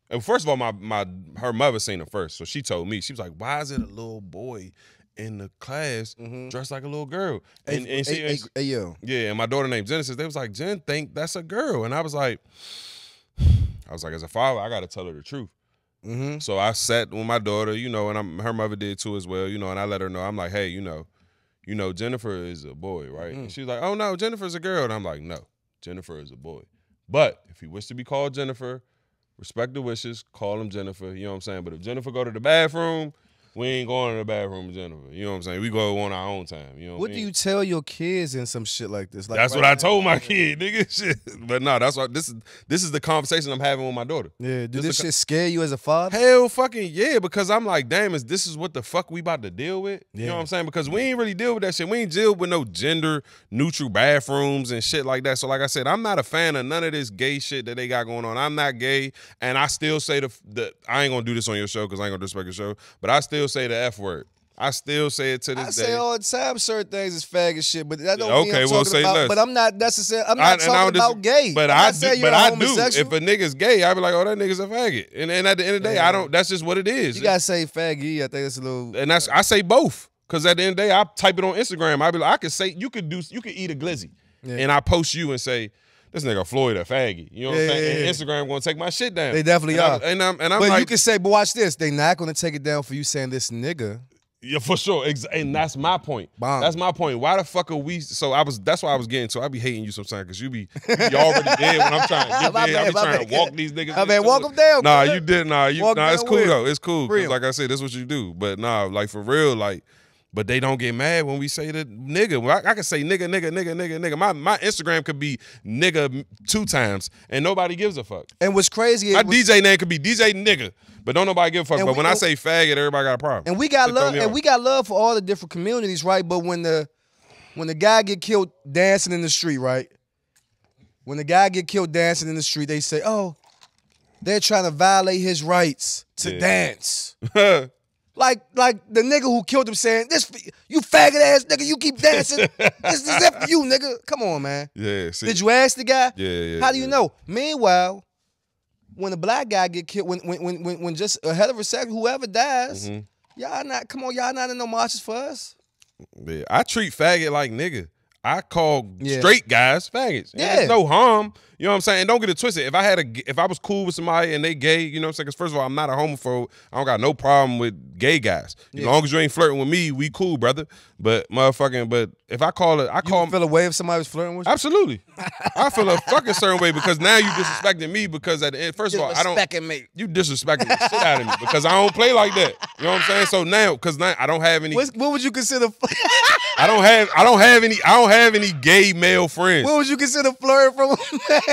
and first of all, my my her mother seen him first. So she told me, she was like, Why is it a little boy in the class Mhm. dressed like a little girl? And, Hey, and she, hey, hey, hey, yo. yeah, and my daughter named Genesis, they was like, Jen think that's a girl. And I was like, I was like, as a father, I gotta tell her the truth. Mm-hmm. So I sat with my daughter, you know, and I'm, her mother did too as well, you know, and I let her know. I'm like, hey, you know, you know, Jennifer is a boy, right? And Mm. she was like, oh no, Jennifer's a girl, and I'm like, no, Jennifer is a boy. But if you wish to be called Jennifer, respect the wishes, call him Jennifer. You know what I'm saying? But if Jennifer go to the bathroom, we ain't going to the bathroom with Jennifer. You know what I'm saying? We go on our own time. You know what, What I do you tell your kids in some shit like this? Like that's right what I told my kid, nigga. Shit. But no, that's what this is. This is the conversation I'm having with my daughter. Yeah. Just this co- shit scare you as a father? Hell fucking yeah, because I'm like, damn, is this is what the fuck we about to deal with? You know what I'm saying? Because we ain't really deal with that shit. We ain't deal with no gender neutral bathrooms and shit like that. So like I said, I'm not a fan of none of this gay shit that they got going on. I'm not gay, and I still say the the I ain't gonna do this on your show because I ain't gonna disrespect your show, but I still say the f word. I still say it to this I day. say all the time certain things is faggot shit, but that don't Yeah, mean okay, I'm well, talking say about. less. But I'm not necessarily. I'm not I talking about gay. But I'm I saying do. you're But a I do. If a nigga's gay, I be like, oh, that nigga's a faggot. And, and at the end of the day, I don't. That's just what it is. you gotta say faggy. I think it's a little. and that's I say both because at the end of the day, I type it on Instagram. I be like, I could say you could do you could eat a glizzy, Yeah. and I post you and say. This nigga Floyd a faggot. You know what Yeah, I'm saying? yeah, yeah. Instagram gonna take my shit down. They definitely and are. I'm, and I'm and I'm but like, you can say, but watch this. They not gonna take it down for you saying this nigga. yeah, for sure. And that's my point. Bomb. That's my point. Why the fuck are we? So I was. That's why I was getting So I be hating you sometimes because you be you already dead when I'm trying to get. I be trying bad. to walk these niggas. I mean, walk them down. Nah, brother. you did. Nah, you. Walk nah, it's cool with though. It's cool. 'cause Free 'em. like I said, this is what you do. But nah, like for real, like. But they don't get mad when we say the nigga. Well, I, I can say nigga, nigga, nigga, nigga, nigga. My my Instagram could be nigga two times, and nobody gives a fuck. And what's crazy My when- DJ name could be DJ nigga, but don't nobody give a fuck. But we- when I say faggot, everybody got a problem. And we got throw love, and we got love for all the different communities, right? But when the when the guy get killed dancing in the street, right? When the guy get killed dancing in the street, they say, "Oh, they're trying to violate his rights to Yeah. dance." Like, like the nigga who killed him saying, "This you faggot ass nigga, you keep dancing. this is it for you, nigga. Come on, man." yeah. See, Did you ask the guy? Yeah, yeah. How do you yeah. know? Meanwhile, when a black guy get killed, when when when when, just a hell of a second, whoever dies, Mhm. y'all not come on, y'all not in no marches for us. Yeah, I treat faggot like nigga. I call Yeah. straight guys faggots. Yeah. There's no harm. You know what I'm saying? And don't get it twisted. If I had a, if I was cool with somebody and they gay, you know what I'm saying? Because first of all, I'm not a homophobe. I don't got no problem with gay guys. As Yeah. long as you ain't flirting with me, we cool, brother. But motherfucking, but if I call it, I You call can feel a way if somebody was flirting with you. absolutely. I feel a fucking certain way because now you disrespecting me because at the end, first of all, I don't. Disrespecting me. You disrespecting the shit out of me because I don't play like that. You know what I'm saying? So now, because now I don't have any. What's, what would you consider? I don't have I don't have any I don't have any gay male friends. what would you consider flirting from?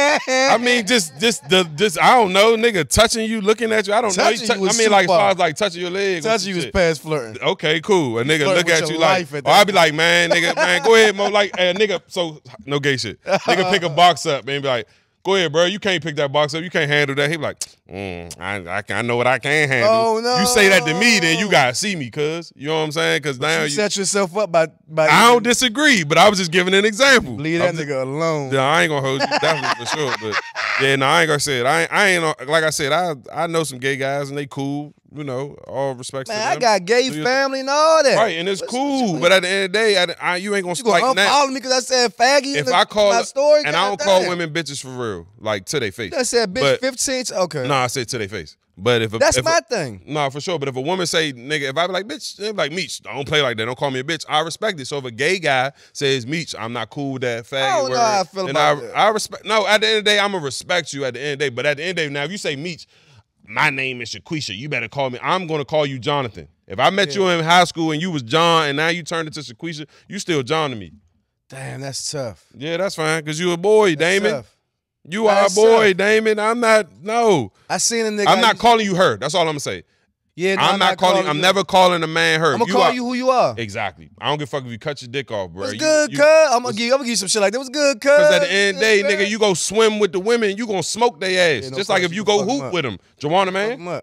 I mean, just just the just I don't know, nigga, touching you, looking at you. I don't Touching know. you I mean, like as super. far as like touching your leg. touching you was past flirting. Okay, cool. A nigga look at you like, at or I'd be like, man, nigga, man, go ahead, mo. Like, a nigga, so no gay shit. Nigga pick a box up and be like, go ahead, bro. You can't pick that box up. You can't handle that. He be like, mm, I, I, I know what I can handle. Oh, no. You say that to me, then you gotta see me, cuz. You know what I'm saying? Cause now You you, set yourself up by by. I don't disagree, but I was just giving an example. leave that just- nigga alone. yeah, I ain't gonna hold you definitely for sure. But yeah, no, I ain't gonna say it. I ain't, I ain't like I said. I I know some gay guys and they cool. You know, all respects Man, I got gay your- family and all that. Right, and it's What's- cool. But at the end of the day, I, I, you ain't gonna you gonna like now. unfollow me because I said faggy? If I call my story, and I don't God call women bitches for real, like to their face. I said bitch But- 15. Okay, No, I say to their face. But if a, that's if my a, thing. no, for sure. But if a woman say nigga, if I be like bitch, they be like Meech, don't play like that. Don't call me a bitch. I respect it. So if a gay guy says Meech, I'm not cool with that faggot oh, don't know word. how I feel about I, that. I respect. No, at the end of the day, I'm gonna respect you. At the end of the day, but at the end of the day, now if you say Meech, my name is Shaquisha. You better call me. I'm gonna call you Jonathan. If I met you in high school and you was John and now you turned into Shaquisha, you still John to me. Damn, that's tough. Yeah, that's fine. Cause you a boy, That's Damon. tough. You are a boy, tough. Damon. I'm not. No, I seen a nigga. I'm not calling you her. That's all I'm gonna say. Yeah, no, I'm, not calling. I'm you. never calling a man her. I'm gonna You call are- you who you are. Exactly. I don't give a fuck if you cut your dick off, bro. You- good, cuz? I'm gonna give you. I'm gonna give you some shit like that. Was good, cuz? Cause at the end of the day, nigga, you go swim with the women, you gonna smoke their ass. Yeah, no Just like if you go hoop with them. Joanna, Fuck man.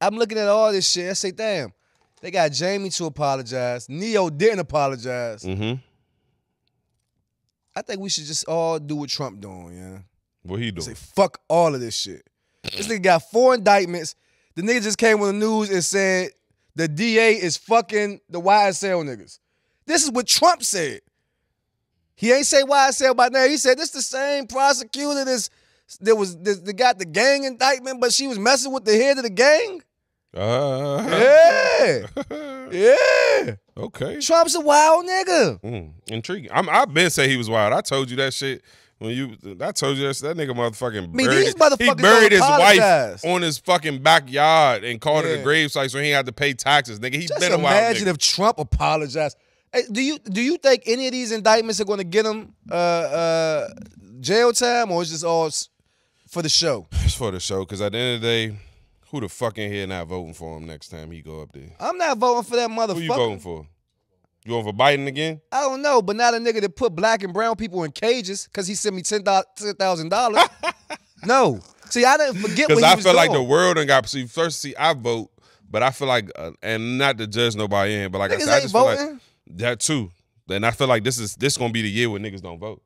I'm looking at all this shit. I say, damn, they got Jamie to apologize. Ne-Yo didn't apologize. Mm-hmm. I think we should just all do what Trump doing, yeah. What he doing? Say, fuck all of this shit. This nigga got four indictments. The nigga just came on the news and said the DA is fucking the YSL niggas. This is what Trump said. He ain't say YSL by name. He said this the same prosecutor that's that was that, that got the gang indictment, but she was messing with the head of the gang. Uh, Yeah, yeah. okay. Trump's a wild nigga. Mm, intriguing. I'm, I've been say he was wild. I told you that shit when you. I told you that, that nigga motherfucking. mean, buried, these motherfuckers he buried his apologize. wife on his fucking backyard and called it a grave site so he had to pay taxes. Nigga, he Just been a wild imagine if Trump apologized. Hey, do you do you think any of these indictments are going to get him uh, uh, jail time, or is this all for the show? It's for the show because at the end of the day, who the fuck in here not voting for him next time he go up there? I'm not voting for that motherfucker. Who you voting for? You over Biden again? I don't know, but not a nigga that put black and brown people in cages because he sent me ten thousand dollars. no, see, I didn't forget Because I was feel like the world and got see first. See, I vote, but I feel like, uh, and not to judge nobody in, but like I said, I just feel like that too. And I feel like this is this gonna be the year where niggas don't vote.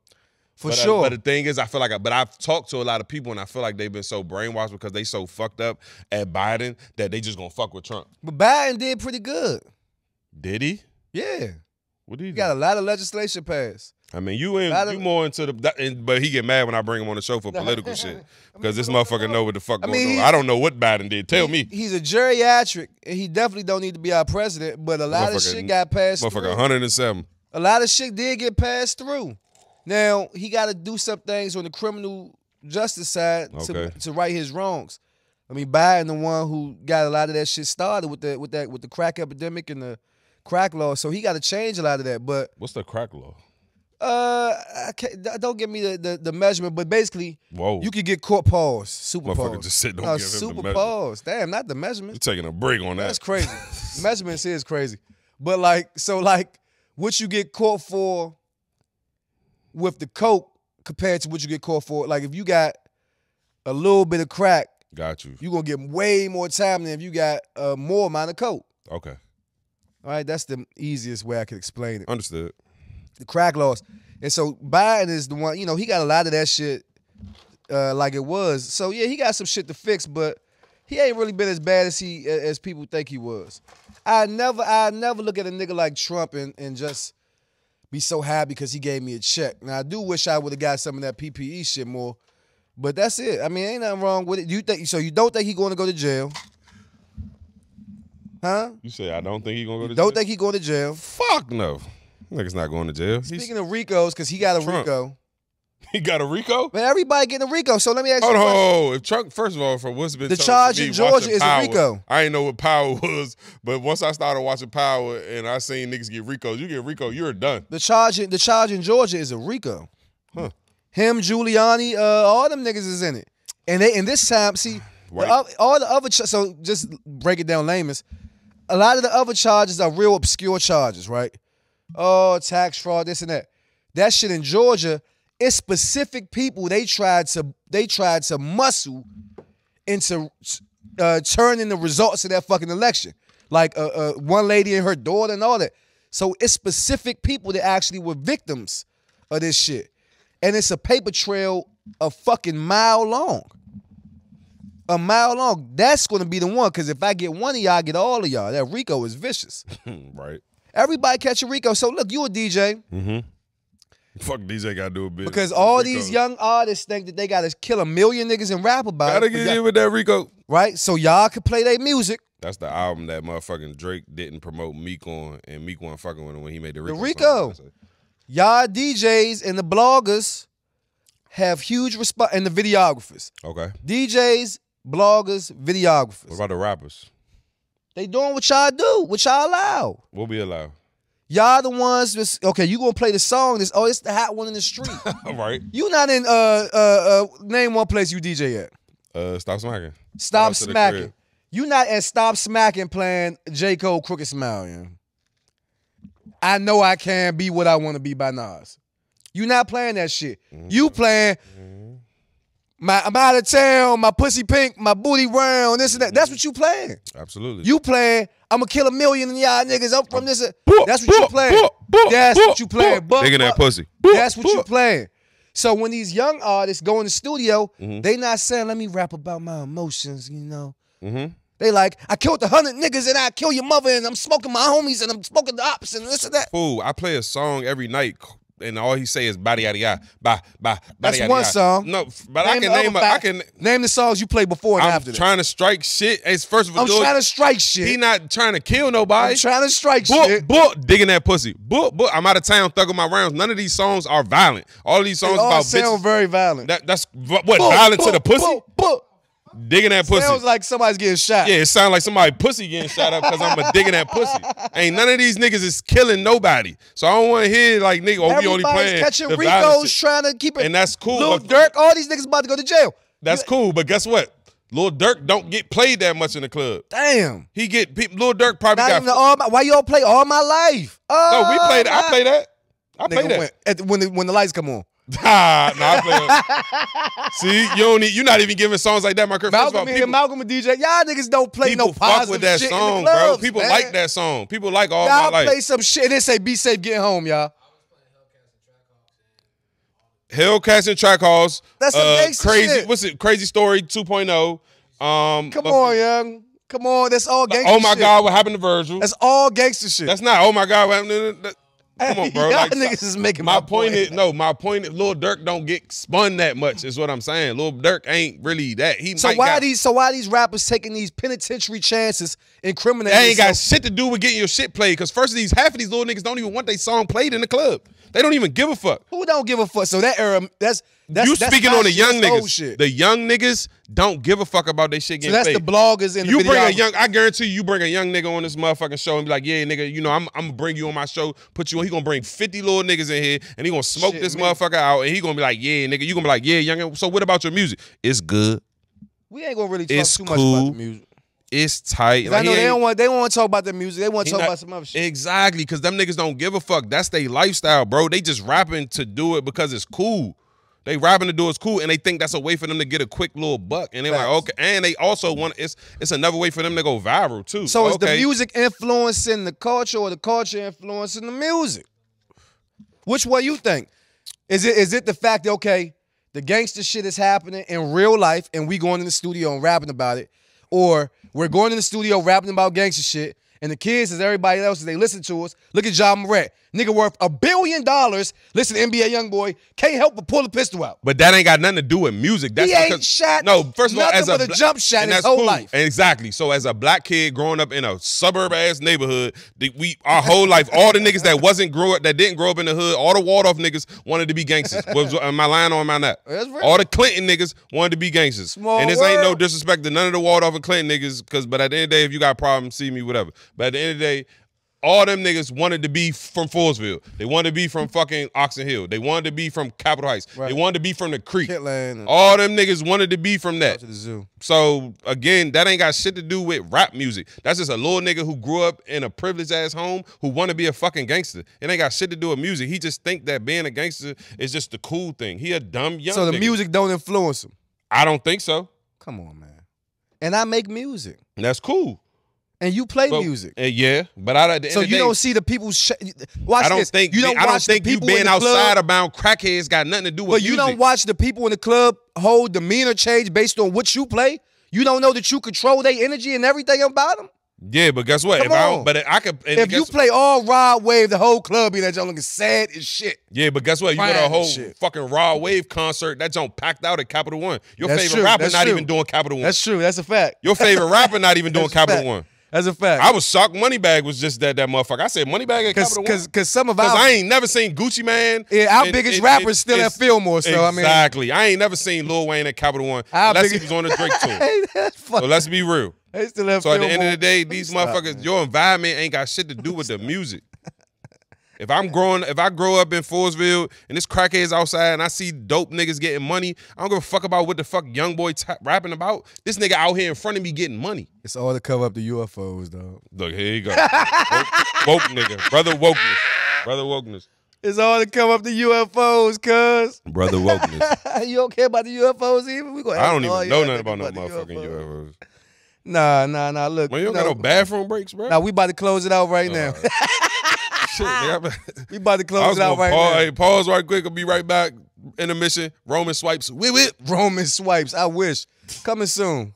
for but, uh, sure. but the thing is, I feel like, I, but I've talked to a lot of people, and I feel like they've been so brainwashed because they so fucked up at Biden that they just gonna fuck with Trump. but Biden did pretty good. Did he? Yeah, What he he do? got a lot of legislation passed. I mean, you in Lot of- you more into the, that, and, but he get mad when I bring him on the show for political shit because this motherfucker know what the fuck I going mean, on. I don't know what Biden did. Tell me, He's a geriatric, and he definitely don't need to be our president. But a lot of shit got passed. motherfucker, through. 107. A lot of shit did get passed through. Now he got to do some things on the criminal justice side to, to right his wrongs. I mean, Biden, the one who got a lot of that shit started with the with that with the crack epidemic and the crack law, so he got to change a lot of that. But What's the crack law? uh, I can't, don't give me the, the the measurement. But basically, Whoa, you could get caught pause, super Motherfucker pause. just sit, don't no, give him super measurement. pause. Damn, not the measurement. You're taking a break on that? That's crazy. Measurements is crazy. But like, so like, what you get caught for with the coke compared to what you get caught for, like if you got a little bit of crack, Got you. you gonna get way more time than if you got a more amount of coke. Okay, All right, that's the easiest way I could explain it. understood. The crack laws. And so Biden is the one, you know, he got a lot of that shit uh, like it was. So yeah, he got some shit to fix, but he ain't really been as bad as he as people think he was. I never I never look at a nigga like Trump and, and just be so happy because he gave me a check. Now I do wish I would have got some of that PPE shit more. But that's it. I mean, ain't nothing wrong with it. You think so you don't think he going to go to jail? Huh? You say I don't think he gonna go to Don't think he going to jail? Fuck no. Nigga's not going to jail. He's, Speaking of Ricos, because he got a Trump. Rico. he got a Rico. Man, everybody getting a Rico. So let me ask you Hold a on, question. hold on. If Trump, first of all, from what's been The told charge to me in Georgia watching is a Power, RICO. I ain't know what power was, but once I started watching Power and I seen niggas get Ricos, you get Rico, you're done. The charge, in- the charge in Georgia is a RICO. Huh. Him, Giuliani, uh, all them niggas is in it. And they, and this time, see, the White. oth- all the other, ch- so just break it down layman's. A lot of the other charges are real obscure charges, right? Oh, tax fraud, this and that. That shit in Georgia, it's specific people they tried to they tried to muscle into uh, turning the results of that fucking election. Like uh, uh, one lady and her daughter and all that. So it's specific people that actually were victims of this shit. And it's a paper trail a fucking mile long. A mile long, that's gonna be the one. Cause if I get one of y'all, I get all of y'all. That Rico is vicious. right. Everybody catch a Rico. So look, you a DJ. Mm-hmm. Fuck DJ gotta do a bit. Because all these young artists think that they gotta kill a million niggas and rap about gotta it. get Y'all- in with that Rico. right? So y'all can play their music. That's the album that motherfucking Drake didn't promote Meek on, and Meek wasn't fucking with him when he made the Rico. Rico. song. Y'all DJs and the bloggers have huge response, and the videographers. Okay. DJs, bloggers, videographers. What about the rappers? They doing what y'all do, what y'all allow. What We'll be allowed. Y'all the ones that's okay. You gonna play the song? This oh, it's the hot one in the street. All right. you not in uh uh uh name one place you DJ at. Uh, stop smacking. Stop smacking. You not at Stop Smacking playing J Cole Crooked Smile. Yeah. I know I can be what I want to be by Nas. You not playing that shit. Mm-hmm. You playing my I'm out of town, my pussy pink, my booty round, this and that. That's what you playing. Absolutely. You playing, I'm gonna kill a million of y'all niggas I'm from this. That's what you playing. That's what you playing. Digging that pussy. That's what you playing. So when these young artists go in the studio, Mhm. they not saying, let me rap about my emotions, you know. Mm-hmm. They like, I killed a hundred niggas and I kill your mother and I'm smoking my homies and I'm smoking the ops and this and that. Fool, I play a song every night, and all he say is body yada yada, ba ba. That's yada, one yada. song. No, but I can name. A, I can. Name the songs you play before and I'm after that. trying to strike shit. It's first of all, I'm trying to strike shit. he not trying to kill nobody. I'm trying to strike Book, shit. book, digging that pussy. Book, book. I'm out of town, thugging my rounds. None of these songs are violent. All of these They songs all about sound bitches. very violent. That, that's what Book, violent to the pussy. book, book. Digging that pussy. Sounds like somebody's getting shot. Yeah, it sounds like somebody pussy getting shot up because I'm a digging that pussy. Ain't none of these niggas is killing nobody. So I don't want to hear like nigga, oh, we only playing catching the Ricos trying to keep it. and that's cool. Lil Durk, all these niggas about to go to jail. That's cool, but guess what? Lil Durk don't get played that much in the club. Damn. He get pe- Lil Durk probably Not got. even the all my, why y'all play all my life? Oh, no, we played. I uh, play that. I play that. When, at the, when, the, when the lights come on. Ah, no, I play that. See, you don't need. You're not even giving songs like that, my all, Malcolm here, people, Malcolm and DJ. Y'all niggas don't play no fuck positive with that shit song, clubs, bro. People man. like that song. People like all Y'all my play some shit and say be safe getting home, y'all. Hellcats and track halls. That's some uh, crazy. shit. What's it? Crazy story 2.0. Um, Come on, young. Come on, that's all gangster Oh my shit. God, what happened to Virgil? That's all gangster shit. That's not. Oh my God, what happened to? That, come on, bro. Y'all Like, niggas is making my my point point. is no. My point is, Lil Durk don't get spun that much. Is what I'm saying. Lil Durk ain't really that. He so why got, these so why these rappers taking these penitentiary chances, incriminating That ain't got shit to do with getting your shit played. Because first of these, half of these little niggas don't even want their song played in the club. They don't even give a fuck. Who don't give a fuck? So that era, that's that's you that's speaking on the young niggas. The young niggas don't give a fuck about their shit so that's played. the bloggers the you bring a young, I guarantee you, you bring a young nigga on this motherfucking show and be like, yeah, nigga, you know, I'm, I'm gonna bring you on my show, put you on. He gonna bring 50 little niggas in here and he gonna smoke Shit, this me. motherfucker out and he gonna be like, yeah, nigga, you gonna be like, yeah, young. So what about your music? It's good. We ain't gonna really talk It's too much about the music. It's tight. Like, I know they don't want they want to talk about the music. They want to talk not- about some other shit. Exactly, because them niggas don't give a fuck. That's their lifestyle, bro. They just rapping to do it because it's cool. They rapping the door is cool, and they think that's a way for them to get a quick little buck. And they're like, okay. And they also want it's it's another way for them to go viral too. So is the music influencing the culture or the culture influencing the music? Which way you think? Is it is it the fact that okay, the gangster shit is happening in real life and we going in the studio and rapping about it, or we're going in the studio rapping about gangster shit, and the kids, as everybody else, as they listen to us, look at Ja Morant, nigga worth a billion dollars. Listen NBA young boy can't help but pull the pistol out. But that ain't got nothing to do with music. That's He ain't shot no. First of all, as a, but a jump shot in his whole cool. life. Exactly. So as a black kid growing up in a suburb ass neighborhood, we our whole life, all the niggas that wasn't grow up, that didn't grow up in the hood, all the Waldorf niggas wanted to be gangsters. Was am I lying or am I not? All the Clinton niggas wanted to be gangsters. Small and this ain't no disrespect to none of the Waldorf and Clinton niggas, because but at the end of the day, if you got problems, see me, whatever. But at the end of the day. All them niggas wanted to be from Forestville. They wanted to be from fucking Oxon Hill. They wanted to be from Capitol Heights. Right. They wanted to be from the creek. Kitland All them niggas wanted to be from that. to the zoo. So again, that ain't got shit to do with rap music. That's just a little nigga who grew up in a privileged ass home who want to be a fucking gangster. It ain't got shit to do with music. He just think that being a gangster is just the cool thing. He a dumb young. So the nigga. music don't influence him. I don't think so. Come on, man. And I make music, And that's cool. And you play But- music. uh, yeah, but I at the end So of the you day, don't see the people. Sh- watch I don't this. think you don't I don't think you people in being outside about crackheads got nothing to do with But you music. don't watch the people in the club hold demeanor change based on what you play. You don't know that you control their energy and everything about them. Yeah, but guess what? Come if on. don't, but I could. If you play all Rod Wave, the whole club be that y'all looking sad as shit. yeah, but guess what? You got crying a whole fucking Rod Wave concert that don't packed out at Capital One. Your That's favorite true, rapper that's not true. even doing Capital One. That's true. That's a fact. Your favorite rapper not even doing Capital. One. That's a fact. I was shocked. Moneybagg was just that that motherfucker. I said Moneybagg at Cause, Capital cause, One. cause some of us Because our I ain't never seen Gucci Mane. Yeah, our and biggest it- rappers it- still at Fillmore, so I mean- exactly. I ain't never seen Lil Wayne at Capital One Our unless biggest- he was on the Drake tour. So let's be real. They still have So at the end of the day, these Stop, motherfuckers, man. your environment ain't got shit to do with the music. If I'm growing, if I grow up in Forestville and this crackheads outside and I see dope niggas getting money, I don't give a fuck about what the fuck young boy ta- rapping about. This nigga out here in front of me getting money. It's all to cover up the UFOs, though. Look, here you go. woke, woke nigga. Brother wokeness. Brother wokeness. It's all to cover up the UFOs, cuz. Brother wokeness. you don't care about the UFOs even? We gonna I don't even know nothing about no the motherfucking UFOs. Nah, nah, nah. Look, Man, you don't no, got no bathroom breaks, bro? Nah, we about to close it out right now. Shit, nigga. we about to close it out right pause, now. hey, pause right quick. I'll be right back. Intermission. Roman swipes. Whip whip. Roman swipes. I wish. Coming soon.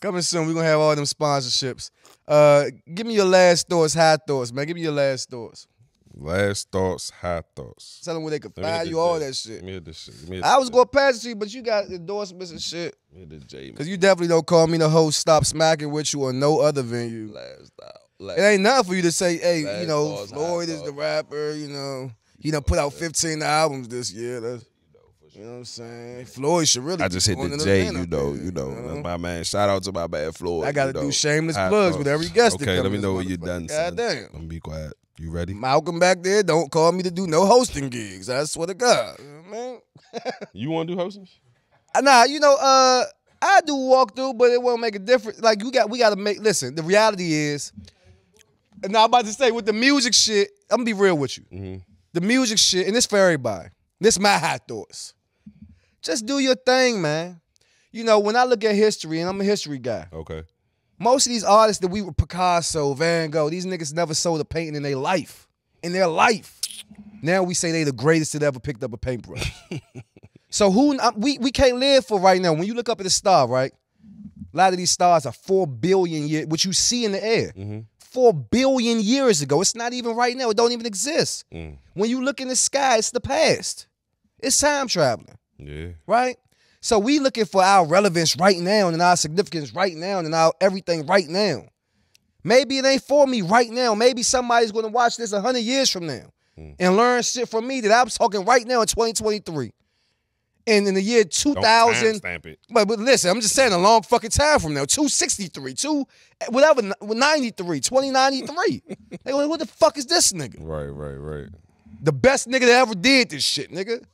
Coming soon. We're gonna have all them sponsorships. Uh give me your last thoughts, high thoughts, man. Give me your last thoughts. Last thoughts, high thoughts. Tell them where they can Let me hit find the you, all J. that shit. Let me this shit. Let me hit I was gonna pass it to you, but you got endorsements and shit. Let me the J. Cause you definitely don't call me the host, stop smacking with you or no other venue. Last out. Last It ain't nothing for you to say, hey, you know, Floyd is the rapper, you know. He done put out 15 albums this year. That's, you know what I'm saying? Floyd should really I just hit the J, you know, you know. That's my man. Shout out to my bad Floyd. I gotta you do know. shameless plugs with every guest that Okay, let me know when you're done. son. Goddamn. Let me be quiet. You ready? Malcolm back there, don't call me to do no hosting gigs. I swear to God. You know mean? You want to do hosting? Uh, Nah, you know, uh, I do walkthrough, but it won't make a difference. Like you got, we got to make. Listen, the reality is, and now I'm about to say with the music shit. I'm gonna be real with you. Mm-hmm. The music shit, and this for everybody. This my hot thoughts. Just do your thing, man. You know, when I look at history, and I'm a history guy. Okay. Most of these artists that we were Picasso, Van Gogh, these niggas never sold a painting in their life. In their life. Now we say they the greatest that ever picked up a paintbrush. so who uh, we we can't live for right now. When you look up at the star, right? A lot of these stars are four billion years, which you see in the air. Four billion years ago. It's not even right now. It don't even exist. Mm. When you look in the sky, it's the past. It's time traveling Yeah. right? So we looking for our relevance right now and our significance right now and our everything right now. Maybe it ain't for me right now. Maybe somebody's gonna watch this hundred years from now and learn shit from me that I'm talking right now in 2023. And in the year Don't 2000, stamp it. but, but listen, I'm just saying a long fucking time from now. 263, two whatever, 93, 2093. they go, what the fuck is this nigga? Right, right, right. the best nigga that ever did this shit, nigga.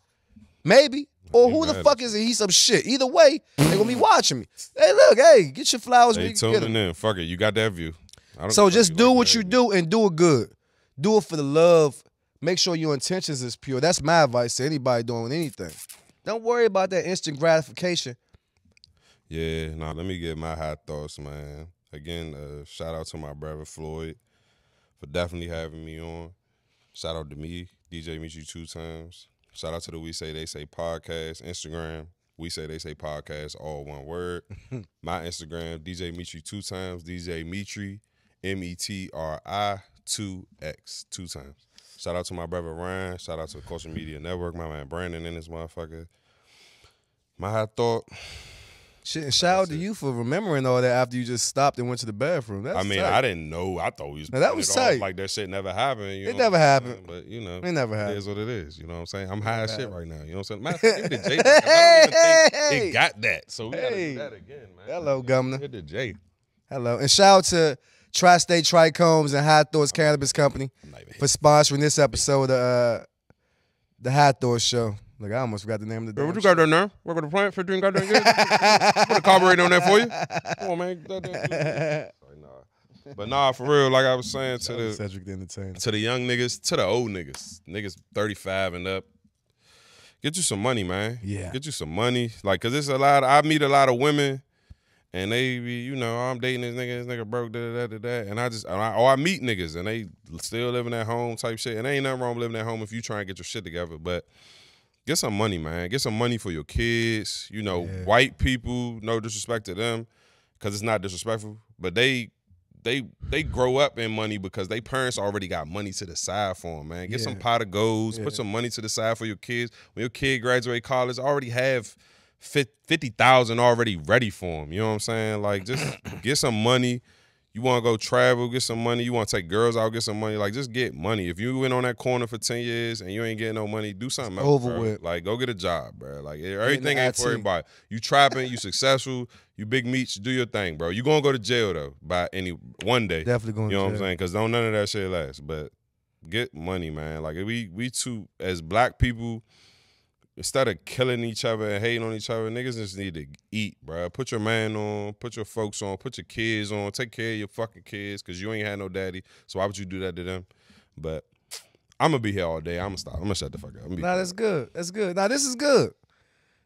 Maybe. Or who the fuck is he? Some shit. Either way, they gonna be watching me. Hey, look, hey, get your flowers when Hey, you get in. Fuck it. You got that view. So just do like what you do and do it good. Do it for the love. Make sure your intentions is pure. That's my advice to anybody doing anything. Don't worry about that instant gratification. Yeah, nah, let me get my hot thoughts, man. Again, uh, shout out to my brother Floyd for definitely having me on. Shout out to me, DJ Metri two times. Shout out to the We Say They Say podcast, Instagram. We Say They Say podcast, all one word. my Instagram, DJ Metri two times, DJ Metri, M E T R I two X, two times. Shout out to my brother Ryan. Shout out to the Culture Media Network, my man Brandon and this motherfucker. My hot thought. Shit, and shout out to you for remembering all that after you just stopped and went to the bathroom. That's I mean, tight. I didn't know. I thought we was Now, that was it tight. like that shit never happened. You It know never happened. But you know, It never happened. is what it is. You know what I'm saying? I'm high as shit right now. You know what I'm saying? Matter of fact, the J. back. I don't even think Hey. it got that. So we gotta do that again, man. Hello, Governor. Hit the J. Hello. And shout out to Tri-State Trichomes and High Thoughts Cannabis Company for sponsoring this episode of uh, the High Thoughts Show. Look, I almost forgot the name of the Bro, damn what you show. got there now? We're gonna plant for drink out there good. Put a carburetor on there for you. Come on, man. That- that- Sorry, nah. But nah, for real, like I was saying to Shout to the Cedric the Entertainer. to the young niggas, to the old niggas, niggas 35 and up. Get you some money, man. Yeah. Get you some money. Like, cause it's a lot, I meet a lot of women and they be, you know, oh, I'm dating this nigga, this nigga broke, da da da da da. And I just, and I, or I meet niggas and they still living at home type shit. And ain't nothing wrong with living at home if you try and get your shit together. But get some money, man. Get some money for your kids. You know, Yeah. white people, no disrespect to them. because it's not disrespectful, but they they they grow up in money because they parents already got money to the side for them, man. Get some pot of golds, Yeah. put some money to the side for your kids. When your kid graduate college, already have 50,000 already ready for them. You know what I'm saying? Like just get some money. You want to go travel, get some money. You want to take girls out, get some money. Like just get money. If you went on that corner for 10 years and you ain't getting no money, do something else. over bro. with. Like go get a job, bro. Like everything ain't for everybody. You trapping, you successful, you big meats, do your thing, bro. You gonna go to jail though by any one day. Definitely going. You know what I'm saying? Because don't none of that shit last. But get money, man. Like we we too as black people, instead of killing each other and hating on each other, niggas just need to eat, bro. Put your man on, put your folks on, put your kids on, take care of your fucking kids, cause you ain't had no daddy. So why would you do that to them? But I'm gonna be here all day. I'm gonna stop. I'm gonna shut the fuck up. I'm gonna be Nah, that's good. That's good. Nah, this is good.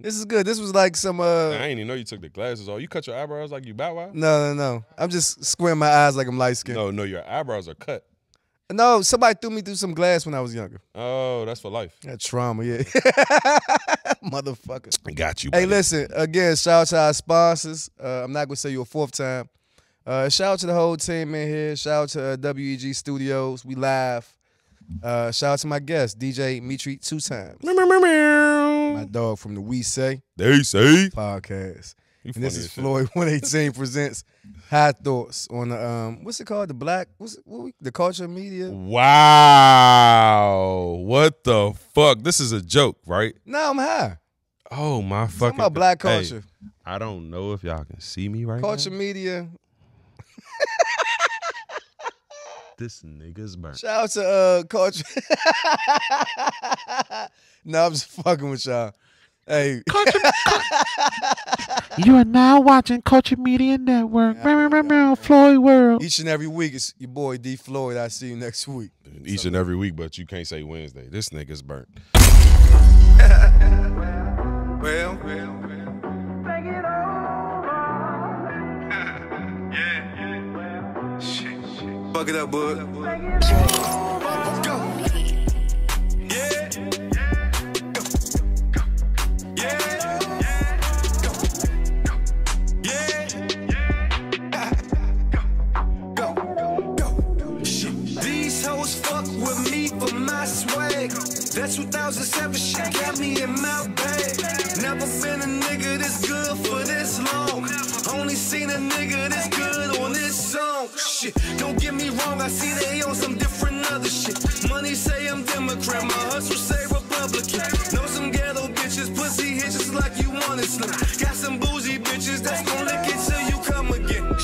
This is good. This was like some uh I ain't even know you took the glasses off. You cut your eyebrows like you Bow Wow? no no no. I'm just squinting my eyes like I'm light skinned. No, no, your eyebrows are cut. Somebody threw me through some glass when I was younger. Oh, that's for life. That trauma, yeah. Motherfucker. I got you. Hey, buddy. listen, again, shout out to our sponsors. Uh, I'm not gonna say you a fourth time. Uh, shout out to the whole team in here. Shout out to uh, WEG Studios. We live. Uh, shout out to my guest, DJ Metri, two times. My dog from the We Say They say. podcast. You And this is. Floyd 118 presents High Thoughts on the um what's it called? The black what's it, what we, the culture media? Wow. What the fuck? This is a joke, right? No, I'm high. Oh my Talking fucking about black Hey, culture. I don't know if y'all can see me right culture now. Culture Media. This nigga's burnt. Shout out to uh culture. no, I'm just fucking with y'all. Hey, Culture, You are now watching Culture Media Network. Meow, meow, meow, Floyd World. each and every week it's your boy D Floyd. I see you next week. Each and every week, but you can't say Wednesday. This nigga's burnt. Well, well, well. Yeah, yeah. Shit, shit. fuck it up, bud. Swag. That 2007 shit got me in my bag. Never been a nigga this good for this long. Only seen a nigga this good on this song. Shit, don't get me wrong, I see they on some different other shit. Money say I'm Democrat, my hustle say Republican. Know some ghetto bitches, pussy hitches like you want it slim. Got some bougie bitches that's gon' lick it till you come again.